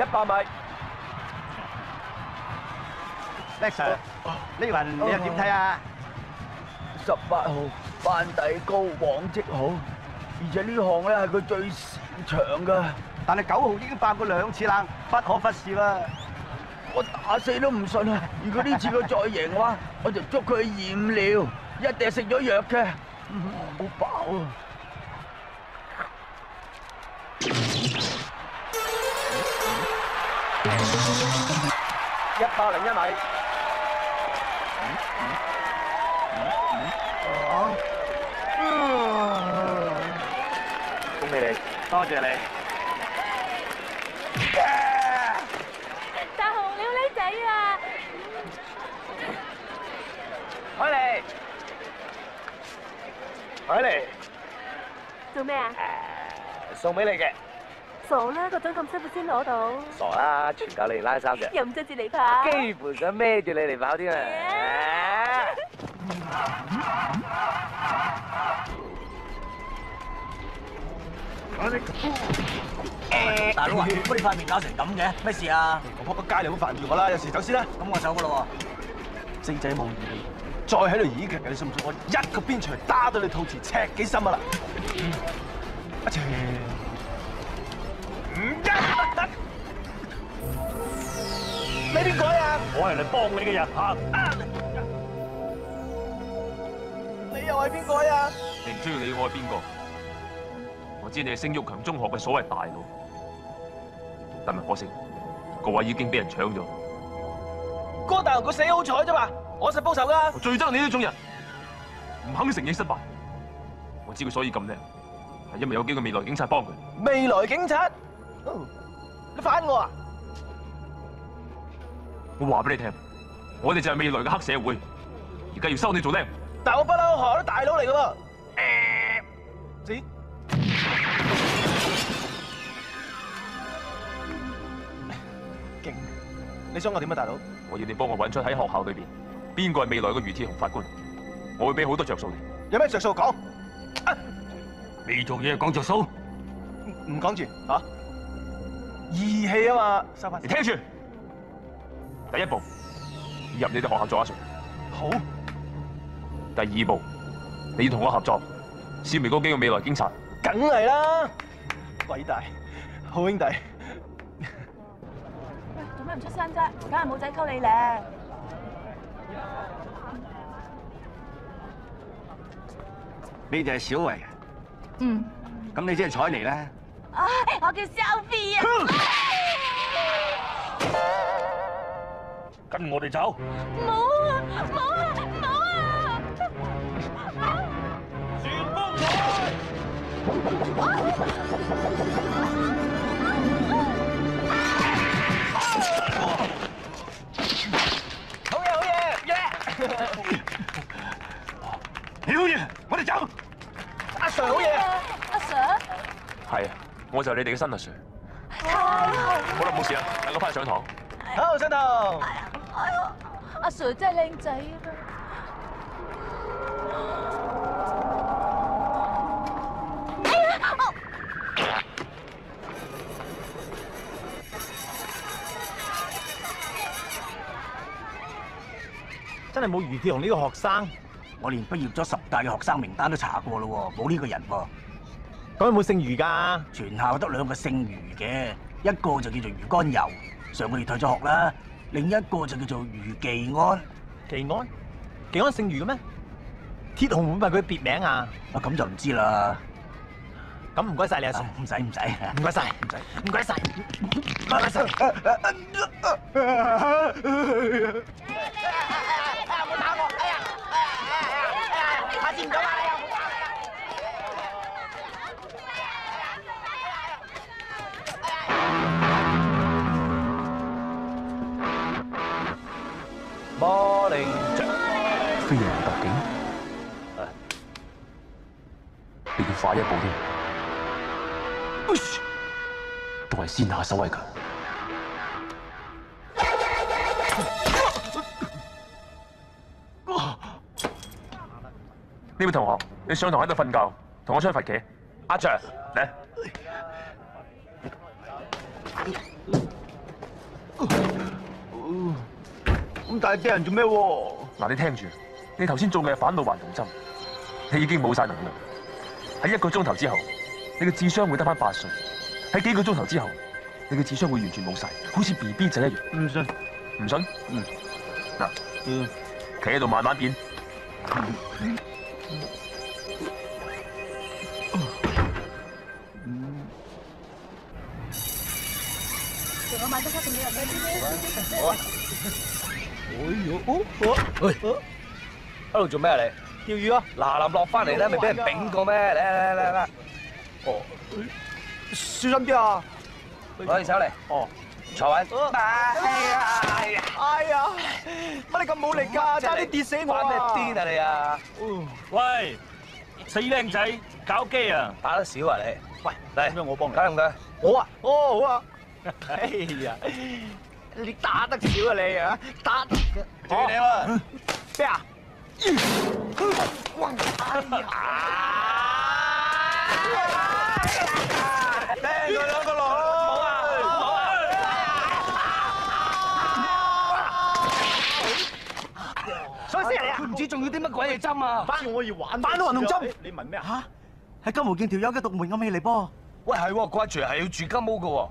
一百米 l e x 呢轮你又点睇啊？十八号班底高往绩好，而且呢项咧系佢最擅长噶。但系九号已经爆过两次啦，不可忽视啦。我打死都唔信啊！如果呢次佢再赢嘅话，我就捉佢染料，一定系食
咗药嘅，好饱啊！
八零一米，恭喜你，多謝你。
大雄鳥呢仔啊，海嚟，海嚟，做咩啊？送俾你嘅。傻啦，個獎咁辛苦先攞到。傻啦，全靠你拉三嘅，又唔著住你跑。
基本上孭住你嚟跑添啊！
大啊，
乜你塊面搞成咁嘅？咩事啊？我扑個街你好煩住我啦，有事走先啦。咁我走噶啦喎。仔仔住你，再喺度咦嘅，你信唔信？我一個边錘打到你肚脐赤幾深啊啦！一唔得！你边个呀？我系嚟帮你嘅人吓。你又系边个呀？
你唔需要理我系边个，我知你系星玉强中学嘅所谓大佬，但系可惜，个位已经俾人抢咗。
哥大雄佢死好彩咋嘛？我实报仇噶。最憎你呢种人，
唔肯承认失败。我知佢所以咁叻，系因为有几个未来警察帮佢。
未来警察？你反我啊！我话
俾你听，我哋就系未来嘅黑社会，而家要收你做僆。
但我不嬲，我都大佬嚟噶噃。诶，劲！你想我点啊，大
佬？我要你帮我搵出喺学校里边边个系未来嘅余天雄法官，我会俾好多着数你。
有咩着数讲？未做嘢讲着数？唔讲住吓。义气啊嘛！你听住，
第一步入你哋学校做阿 Sir。好。第二步，你要同我合作，消灭嗰几个未来警察。
梗系啦，伟大好
兄弟。
喂，做咩唔出声啫？梗系冇仔沟你咧。
呢就系小维。嗯。咁你即系彩妮咧？
啊！我叫肖飞啊！
跟我哋走。
冇啊！冇啊！冇啊！全部开！好嘢好嘢，耶！
好月，我哋走。
阿 Sir，好嘢，阿 Sir。
系。我就係你哋嘅新阿 Sir，好啦，冇事啊，等我翻去上堂。好，上堂。
阿 Sir 真系靚仔啊！
真係冇余鐵紅呢個學生，我連畢業咗十
大嘅學生名單都查過咯，冇呢個人噃。有冇姓余噶？全校得两个姓余嘅，一个就叫做余干游，上个月退咗学啦。另一个就叫做余技安，技安，技安姓余嘅咩？铁会唔系佢别名啊？啊，咁就唔知啦。咁唔该晒你阿叔，唔使唔使，唔该晒，唔使唔该晒，唔该
晒。
Morning, 飞人特警，
你要快一步添，都系先下手为强。呢位同学，你上堂喺度瞓觉，同我出去罚企。阿卓，嚟。咁大啲人做咩？嗱，你听住，你头先中嘅反怒还童针，你已经冇晒能力。喺一个钟头之后，你嘅智商会得翻八岁；喺几个钟头之后，你嘅智商会完全冇晒，好似 B B 仔一样。唔信？唔信？嗯。嗱，嗯，企喺度慢慢变。
仲有埋啲
黑哎呦，喂，喺度做咩啊你？钓鱼啊，嗱嗱落翻嚟咧，咪俾人炳过咩？嚟嚟嚟嚟，哦，小心啲啊！攞你手嚟，哦，坐稳。哎呀哎呀，乜你咁冇力噶？差啲跌死我啊！你癫啊你啊？喂，死靓仔，搞机啊？打得少啊你？喂，嚟，我帮你。搞掂佢。我啊，哦好啊，哎呀。你打得少啊你啊，打！得咩你虾？咩
啊
好啊！所以先佢唔知仲要啲乜鬼嘢针啊！我要玩反到雲龍针。你问咩啊？吓，喺金毛鏡条友嘅独门暗器嚟噃！喂，系，挂住系要住金毛噶，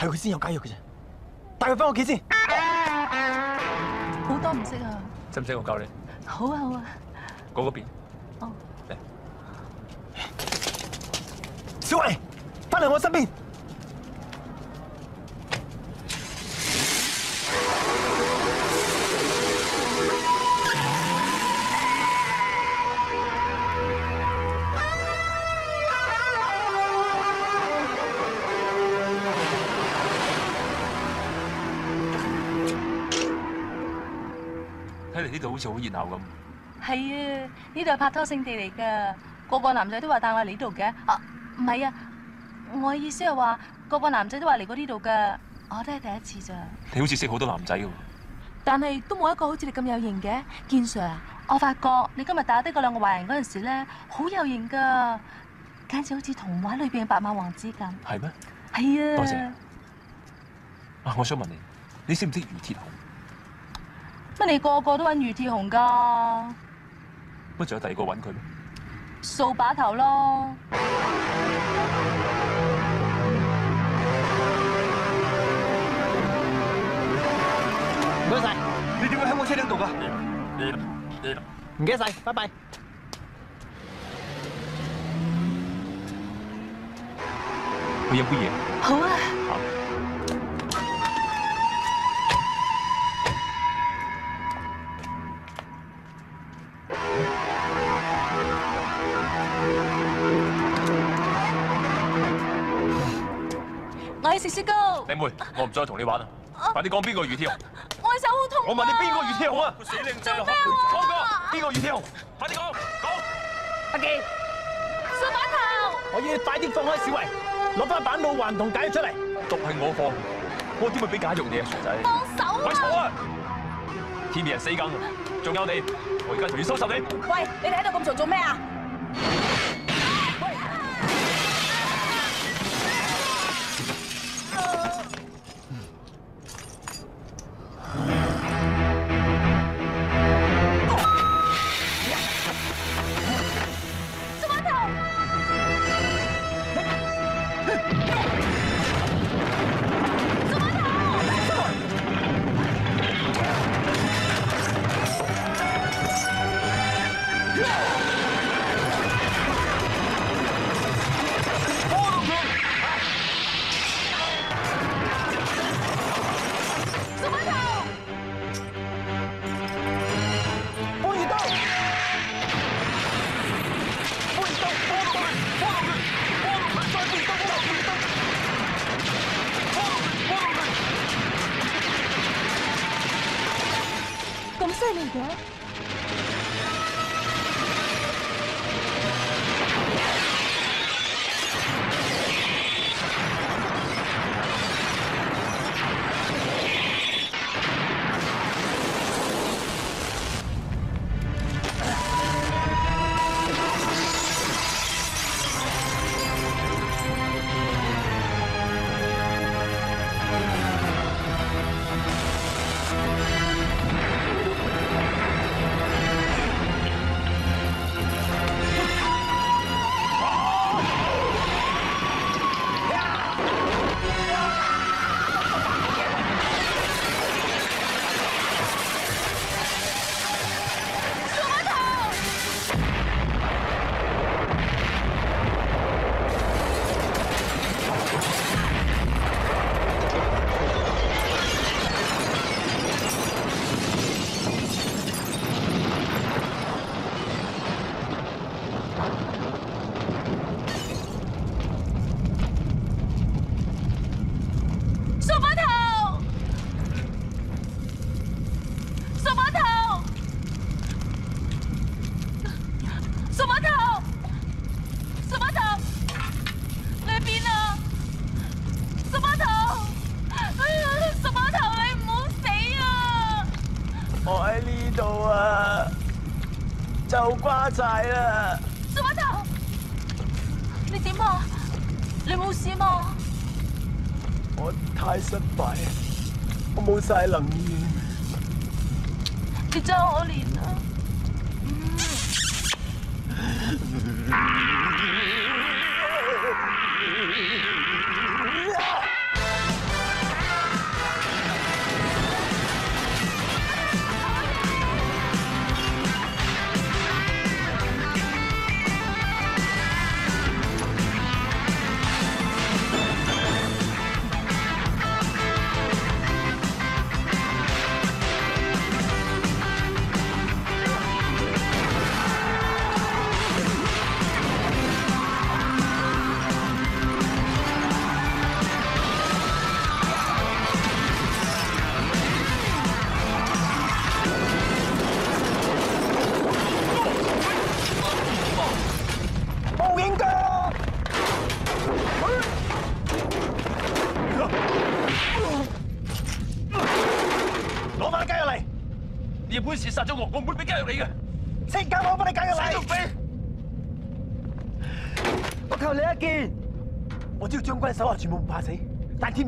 系佢先有解药嘅啫。带佢翻我几先？
好多唔识啊！使唔使我教你？好啊好啊！
嗰边？哦，嚟，
小慧，翻嚟我身边。呢度好似好热闹咁。
系啊，呢度系拍拖圣地嚟噶，个个男仔都话带我嚟呢度嘅。啊，唔系啊，我意思系话个个男仔都话嚟过呢度噶，我都系第一次咋。
你好似识好多男仔噶，
但系都冇一个好似你咁有型嘅。见 Sir，我发觉你今日打的嗰两个坏人嗰阵时咧，好有型噶，简直好似童话里边嘅白马王子咁。系咩？系啊。多谢。
啊，我想问你，你识唔识余铁雄？
乜你个个都揾余铁雄噶？
乜仲有第二个揾佢咩？
扫把头咯。
唔该晒，你点解喺我车顶度噶？唔该晒，拜拜。
去饮杯嘢。好啊。
我要食雪糕。
你妹，我唔再同你玩啦，快啲讲边个余天鸿。
我手好痛。我问你边个余天鸿啊？死靓仔，做咩啊？
边个余天鸿？快啲讲。讲。
阿杰，苏柏头。
我要快啲放开小维，攞翻板脑顽同解出嚟。毒系我放，我点会俾解药仲掂？傻
仔。放手啊！
呢邊人死梗，仲有你，我而家隨便收拾你。
喂，你哋喺度咁嘈做咩啊？
仔啦，
苏柏头，你点啊？你冇事吗？我太失败，
我冇晒能
源，你真可怜啊！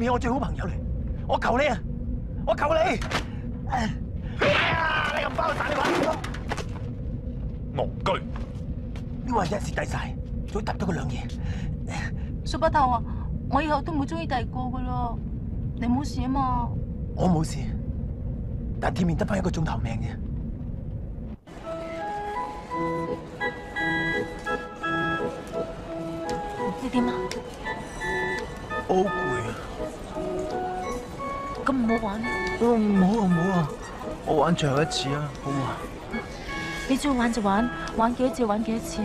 我最好朋友嚟，我求你啊！我求你！哎呀，你又唔包打你话？戆居，呢话一时抵晒，再揼多佢两嘢。
苏伯头啊，我以后都唔会中意第二个噶咯。你冇事啊嘛？
我冇事，但见面得翻一个钟头命啫。
你点啊？玩，唔好啊唔好啊！
我玩最后一次啊，好啊？
你中意玩就玩，玩几次玩几次。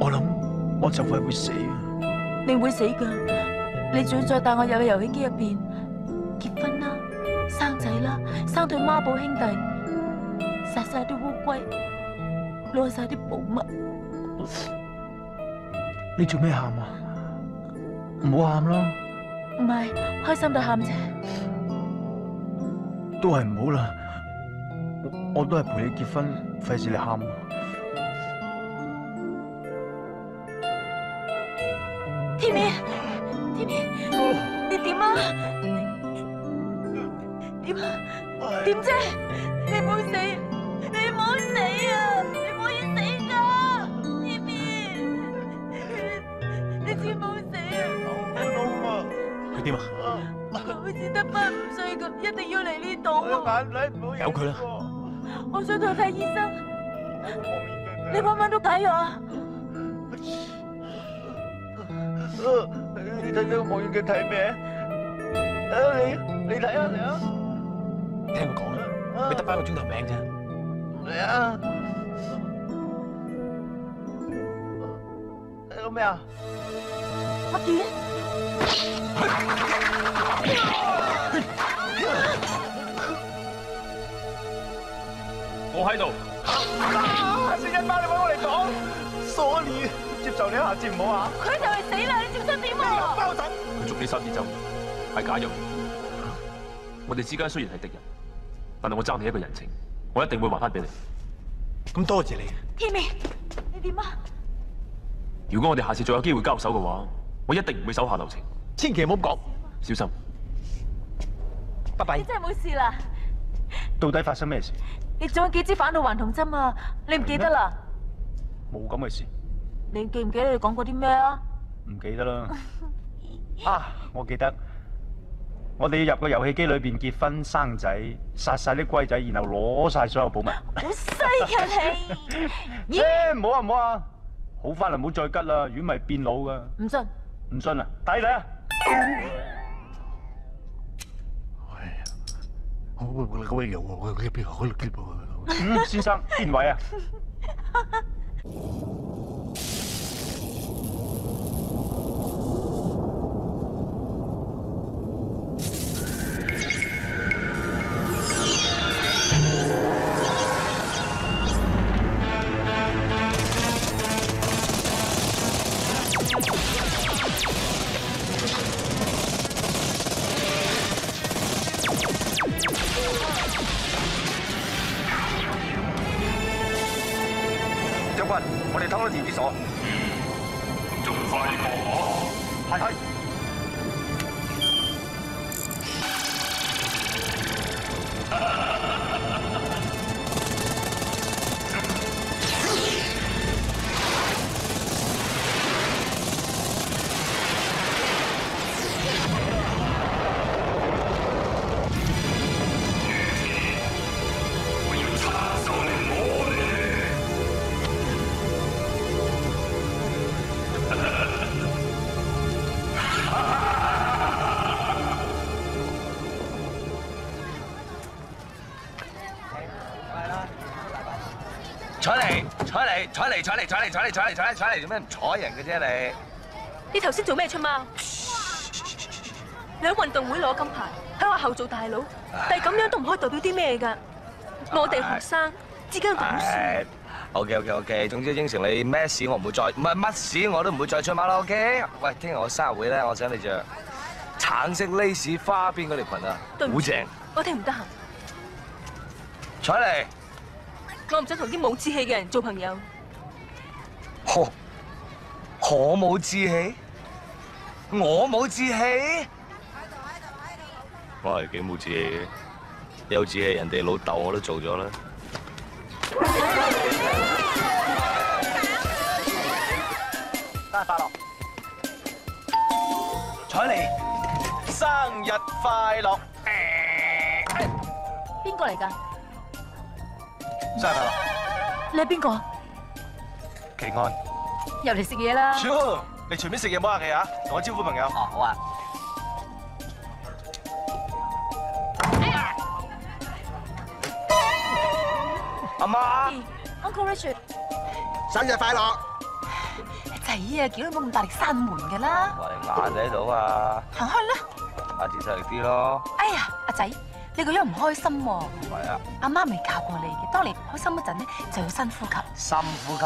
我谂我就快会死。
你会死噶？你仲要再带我入去游戏机入边结婚啦，生仔啦，生对孖宝兄弟，杀晒啲乌龟，攞晒啲宝物。
你做咩喊啊？唔好喊啦！
唔系开心到喊啫，
都系唔好啦。我都系陪你结婚，费事你喊。
天 i 天 a 你点啊？点啊？点啫？点啊！好似得翻五岁咁，一定要嚟呢度眼啊！由佢啦，我想睇睇医生。你今晚都睇药啊？
你睇睇我望远镜睇咩？诶，你你睇下嚟啊！
听佢讲啦，你得翻个钟头命啫。嚟啊！到咩啊？
乜嘢？
我喺度。
阿
四一包，你揾我嚟讲。Sorry，接
受你一下，接唔好啊。
佢就系死啦，你仲想点啊？包仔，
佢捉你三指针系假药。我哋之间虽然系敌人，但系我争你一个人情，我一定会还翻俾你。咁多谢你。
Tina，你点啊？
如果我哋下次再有机会交手嘅话。我一定唔会手下留情，千祈唔好咁讲，小心。拜拜。你
真系冇事啦？
到底发生咩事？
你中几支反老还童针啊？你唔记得啦？冇咁嘅事。你记唔记得你讲过啲咩啊？
唔记得啦。啊，我记得。我哋要入个游戏机里边结婚生仔，杀晒啲龟仔，然后攞晒所有宝物。好犀利！耶，唔好啊唔好啊，好翻嚟，唔好再吉啦，唔系变老噶。唔信？唔信啊，睇睇啊！
喂，我我我嚟个喂，我我我边个？我录节目啊！嗯，先生边位啊？
坐嚟坐嚟坐嚟坐嚟坐嚟坐嚟做咩唔睬人嘅啫你？
你头先做咩出猫？你喺运动会攞金牌，喺学校做大佬，但系咁样都唔可以代表啲咩噶。我哋学生之间懂事。
O K O K O K，总之应承你咩事我唔会再，唔系乜事我都唔会再出猫啦。OK。喂，听日我生日会咧，我想你着橙色 lace 花边嗰条裙啊，好正。我听唔得闲。彩嚟。
我唔想同啲冇志气嘅人做朋友。
何何冇志气？我冇志气？我系几冇志气嘅？有志气人哋老豆我都做咗啦。生日快乐，彩妮！生日快乐，
边个嚟噶？生日快乐！你系边个？奇安，入嚟食嘢啦！
你随便食嘢冇客气啊，同我招呼朋友。哦，好啊。
阿妈，Uncle Richard，生日快乐！仔啊，叫你冇咁大力闩门噶啦。
我哋眼仔到啊。行开啦。阿次细力啲咯。
哎呀，阿仔。你个样唔开心喎，系啊，阿妈未教过你嘅，当你开心嗰阵咧就要深呼吸，
深呼吸，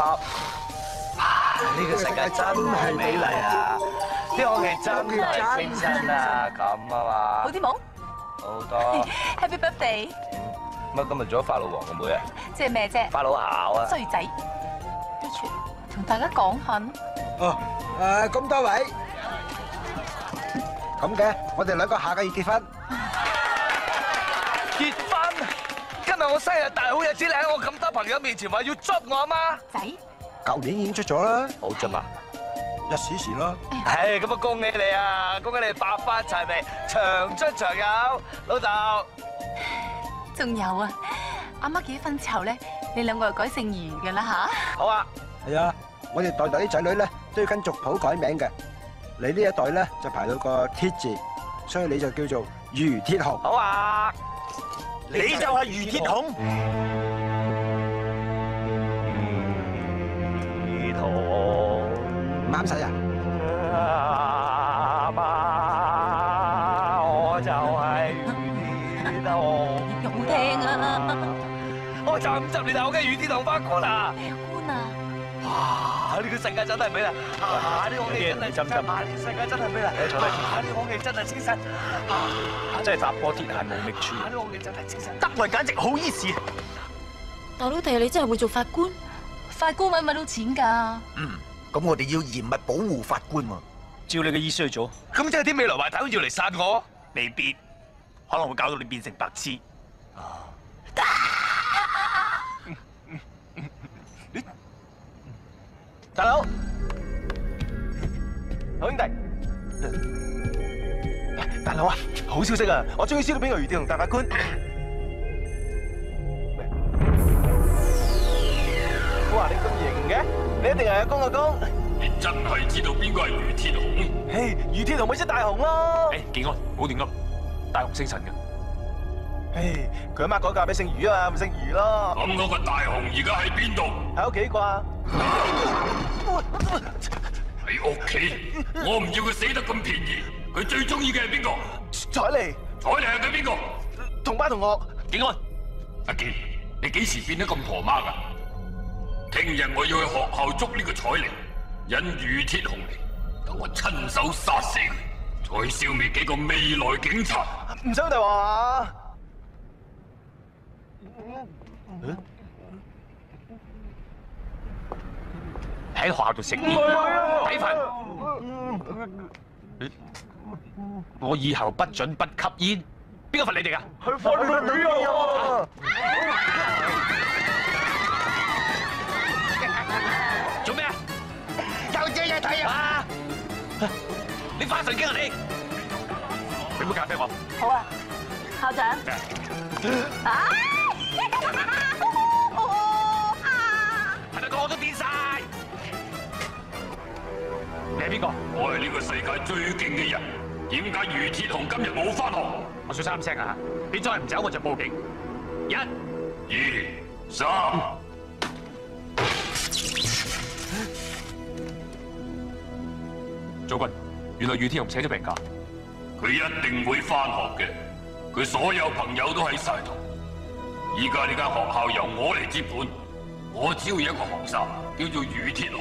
呢
个世界真系美丽啊！啲我哋真系天真啊，咁啊嘛，好啲冇，好多。
Happy birthday！
乜今日做咗法老王个妹啊？
即系咩啫？法老姣啊！衰仔，一住同大家讲下。
哦，诶，咁多位，咁嘅，我哋两个下个月结婚。
结婚，今日我生日大好日子，你喺我咁多朋友面前话要捉我阿妈仔，
旧年已经出咗啦，好啫嘛，一时事咯。
唉，咁啊恭喜你啊，恭喜你百花齐眉，长出长有，老豆。
仲有啊，阿妈结婚之后咧，你两个又改姓余噶啦吓。
好啊，系啊，我哋代代啲仔女咧都要跟族谱改名嘅，你呢一代咧就排到个铁字，所以你就叫做余铁雄。好啊。你就系余铁桶。
铁桶，妈生呀！我就系余铁桶，有听啊？我就唔五十年头嘅余铁桶花姑啦！啊！呢個世界真係美啦，啊！下啲空气真係清新，啊！呢世界真係美啦，啊！下啲空气真係
清新，啊！
真係砸破天痕冇觅處，啊！啲空气真係清新，
得来簡直好意思。大佬，弟，你真係會做法官？法官揾唔到錢㗎？
嗯，
咁我哋要嚴密保護法官喎。
照你嘅意思去做。咁即係啲未來壞蛋要嚟殺我？未必，可能會搞到你變成白痴。兄弟，大佬啊，好消息啊，我终于知道边个余天龙大法官。我话你咁型嘅，你一定系阿公阿公。你真系知道边个系余天雄？嘿，余天龙咪即大雄咯。诶，
健安，好掂音，
大雄姓陈嘅。嘿，佢阿妈改嫁俾姓余啊嘛，咪姓余咯。咁嗰个大雄而家喺边度？喺屋企啩。你屋企，我唔要佢
死得咁便宜。佢最中意嘅系边个？
彩妮，彩
妮系佢边个？
同班同学，警安。阿杰，你几时变得咁婆妈噶？
听日我要去学校捉呢个彩妮，引雨铁虹嚟，等我亲手杀死，佢，再消灭几个未来警察。
唔使话。喺学校度食烟，抵份。我以后不准不吸烟，边个罚你哋噶？
去罚你哋啊！做咩？有嘢睇啊！
你发神经啊你！你唔好咖啡我？
好啊，校长。
啊！
系咪个个都跌晒。
你系边个？我系呢个世界
最劲嘅人。点解雨铁雄今日冇翻学？我说三声啊！你再唔走我就报警。一、二、三。
周君，原来余铁雄请咗病假，佢一定会翻学嘅。佢所有朋友都喺晒度。依家呢间学校由我嚟接管，我招一个学生叫做余铁雄。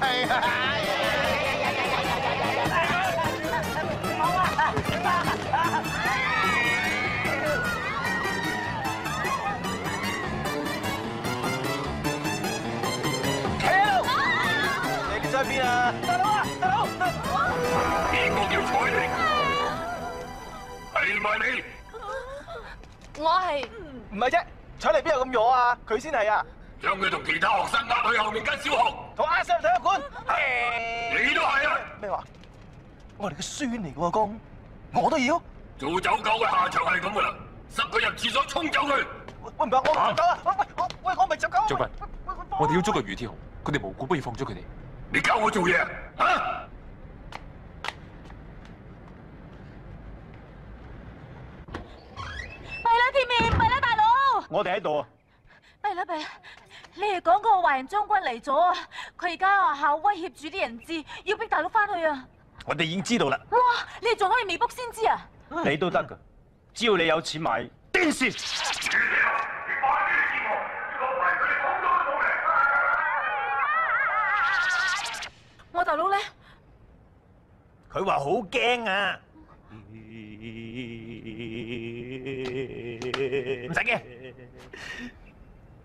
thầy Sao bây giờ? Tao
đâu à? Tao đâu? Ý con chịu
phổi đi Anh mời đi Tôi là... Mày chứ, trở lại 邊有咁弱啊？佢先係啊！将佢同其他学生押去后面间小学同阿 s i r 体育馆，你都系啊！咩话？我哋嘅孙嚟噶，公，我都要。
做走狗嘅下
场系咁噶啦，塞佢入厕所冲走佢。喂唔系我唔走啊！喂喂，我喂我唔走狗。
做乜？我要捉个余天雄，佢哋无故不如放咗佢哋。你教我做嘢啊！
嚟啦，
天面嚟啦，大佬！我哋喺度。啊。嚟啦，嚟！你哋讲个坏人将军嚟咗啊！佢而家学校威胁住啲人质，要逼大佬翻去啊！
我哋已经知道啦。
哇！你哋仲可以未卜先知啊？
你都得噶，只要你有钱买。
我大佬咧，
佢话好惊啊！唔使
惊。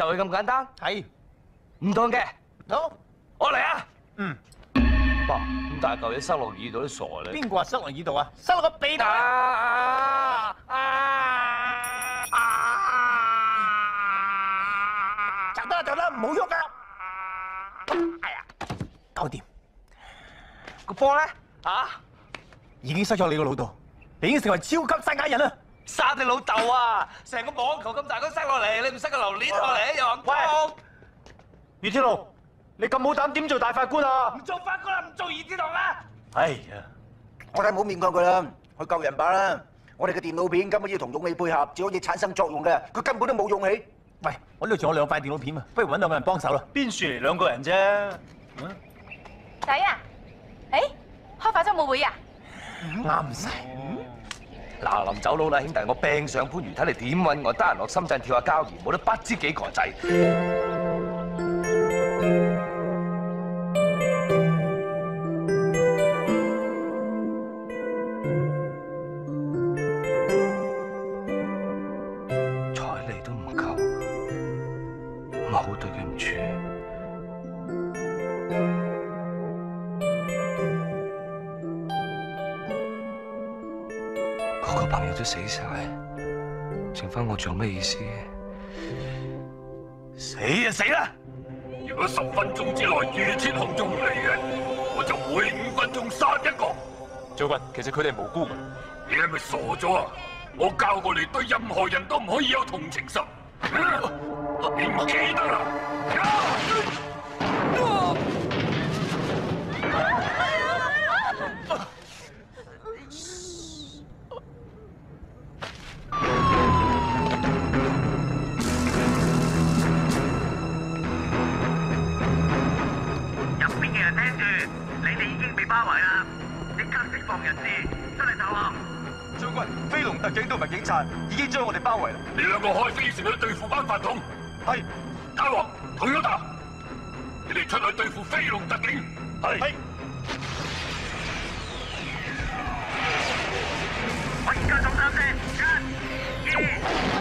就系咁简单，系唔当嘅，好我嚟啊，嗯，爸咁大嚿嘢塞落耳度都傻咧，边个话塞落耳度啊？塞落个鼻度，就得就得，唔好喐啊！啊，啊，搞掂个波咧啊，已经啊，咗你个啊，啊，你已经成为超级世界人啦。杀你老豆啊！成个网球咁大都塞落嚟，你唔塞个榴莲落嚟又硬光。余天龙，你咁冇胆点做大法官啊？唔做法官啦，唔做余天龙啦。哎呀，我睇唔好面过佢啦，去救人吧啦。
我哋嘅电脑片根本要同勇气配合，只可以产生作用嘅。佢根本都冇勇气。
喂，我呢度仲有
两块电脑片啊，不如搵下有人帮手啦。边树嚟两个人啫。嗯。
仔啊，诶，开化妆舞会啊？啱晒。
嗱，臨走佬啦，兄弟，我病上番禺，睇你點揾我？得閒落深圳跳下交谊，舞都不知幾狂仔。死晒，剩翻我做咩意思？死啊死啦！如果十分钟之内雨天红仲嚟嘅，我就每五分钟杀一个。
将军，其实佢哋无辜嘅。
你系咪傻咗
啊？我教过你，对任何人都唔可以有同情心，你唔记得啦？
特警都唔系警察，已經將我哋包圍啦！你兩個開飛船去對付班飯桶，係大王、同样達，你哋出去對付飛龍特警，係。
我而家就
三聲，一、二。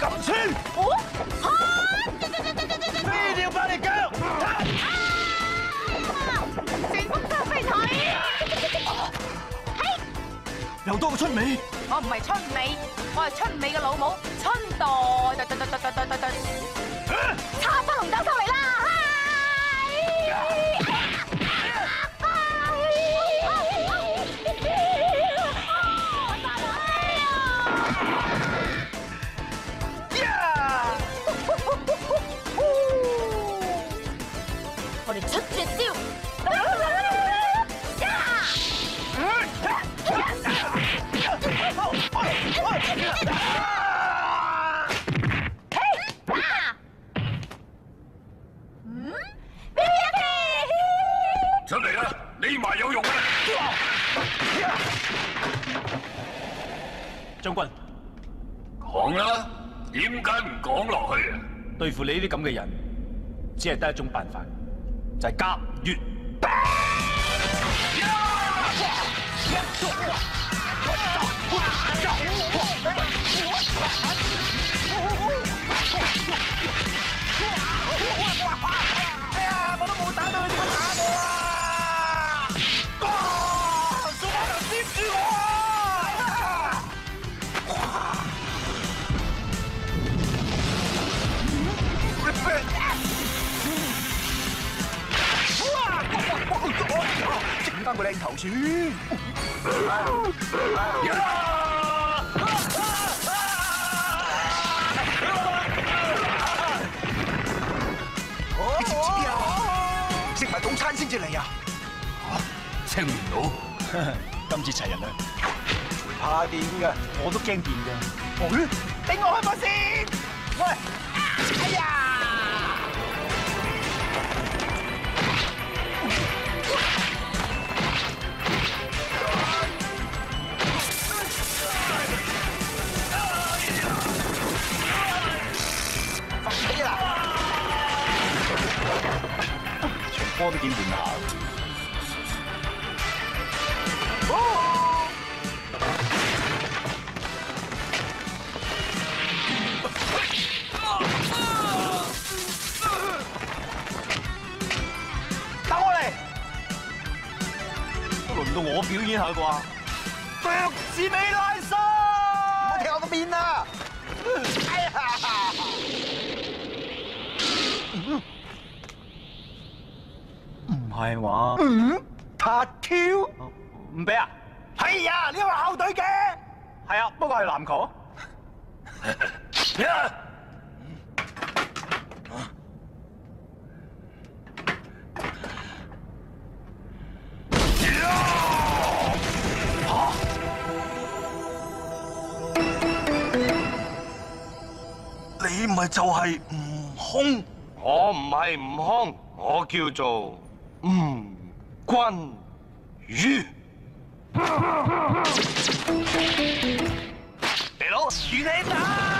咁穿。哦？
飞叫把你脚，啊！
成桶飞腿。材！
又多个春美？
我唔系春美，我系春美嘅老母，春代。叉翻龙灯叉！
只係得一種辦法，就係加越个靓头先，食
埋早餐先至嚟啊！听唔到？今次齐人啦，怕点噶？我都惊变噶。
顶我开麦先，喂！
我都點練下。
打我嚟！都輪到我表演下啩。
爵士美拉莎，我跳个边啊？哎呀！
系话，塔跳唔俾啊！系啊，你话校队嘅，系啊，不过系篮球。呀！啊！你咪就系悟空？我唔系悟空，我叫做。嗯，关 羽。别佬，与雷打！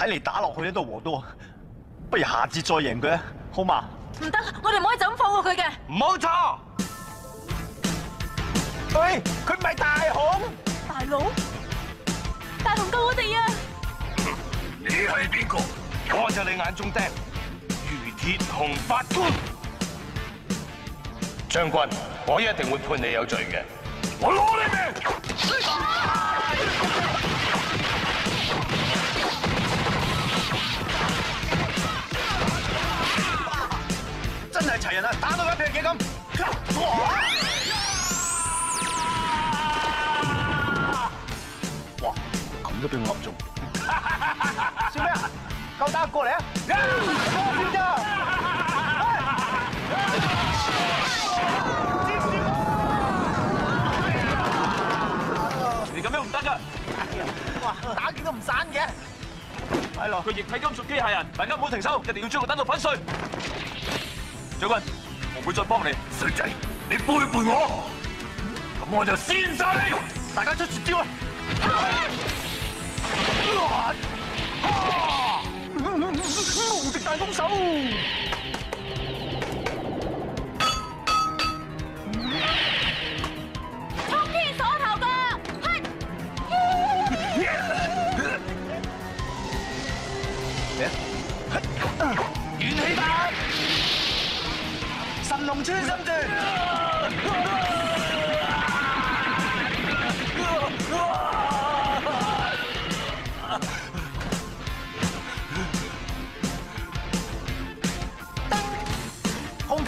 睇嚟打落去都和多，不如下次再赢佢啊，好嘛？
唔得，我哋唔可以就咁放过佢嘅。
唔好错！喂，佢唔系大雄，
大佬，大雄救我哋啊！
你系边个？我就你眼中钉，如铁雄法官将军，我一定会判你有罪嘅。
我攞你命！
真系齐人啊！打到佢劈佢咁，哇！咁都俾我中，笑咩啊？夠膽過嚟啊！你咁樣唔得噶，打幾
哇！打
都唔散嘅，系落，佢液体金属機械人，大家唔好停手，一定要將佢打到粉碎。将军，我会再帮你，衰仔，你背叛我，
咁我就先杀你！大家出绝招啊！啊！无敌大攻手，
冲天锁头脚，
嘿！横扫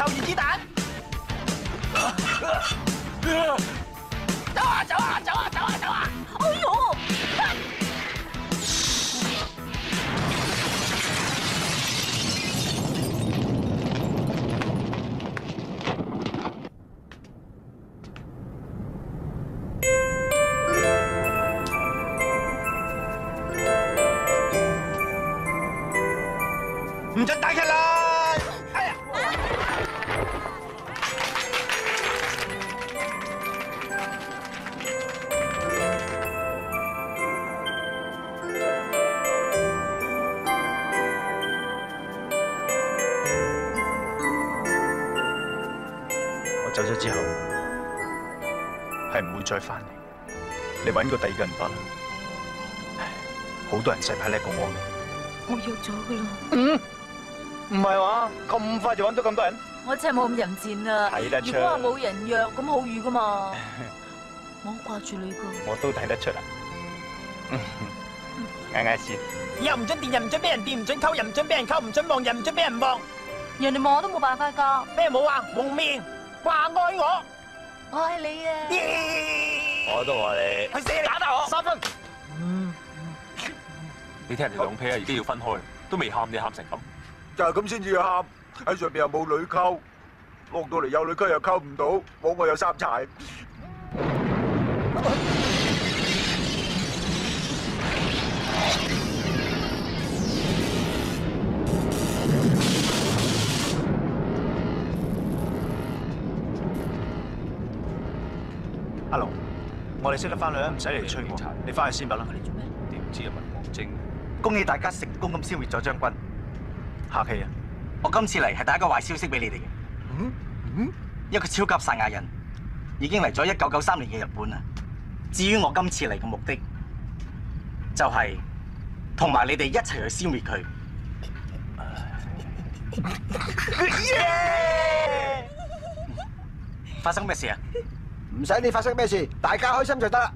原子彈。就揾到咁多人，
我真系冇咁人贱啊！如果话冇人约，咁好遇噶嘛？我好挂住你噶。
我都睇得出啊！
啱啱先，
又唔准电人，唔准俾人电，唔准沟人，唔准俾人沟，唔准望人，唔准俾人望。
人哋望我都冇办法噶。咩冇啊？蒙面话爱我，我爱你啊！
我都爱你。去死你，贾我三
分。
你听人哋两 p 啊，已经要分开都未喊你喊成咁，
就系咁先至要喊。喺上边又冇女沟，落到嚟有女沟又沟唔到，冇我有三柴。阿龙，我哋识得翻去唔使嚟催我。你翻去先，唔啦。点知啊，文王晶？恭喜大家成功咁消灭咗将军，客气啊！我今次嚟系带一个坏消息俾你哋嘅，嗯嗯，一个超级赛亚人已经嚟咗一九九三年嘅日本啦。至于我今次嚟嘅目的，就系
同埋你哋一齐去消灭佢。
发生咩事啊？唔使理发生咩事，大家开心就得啦。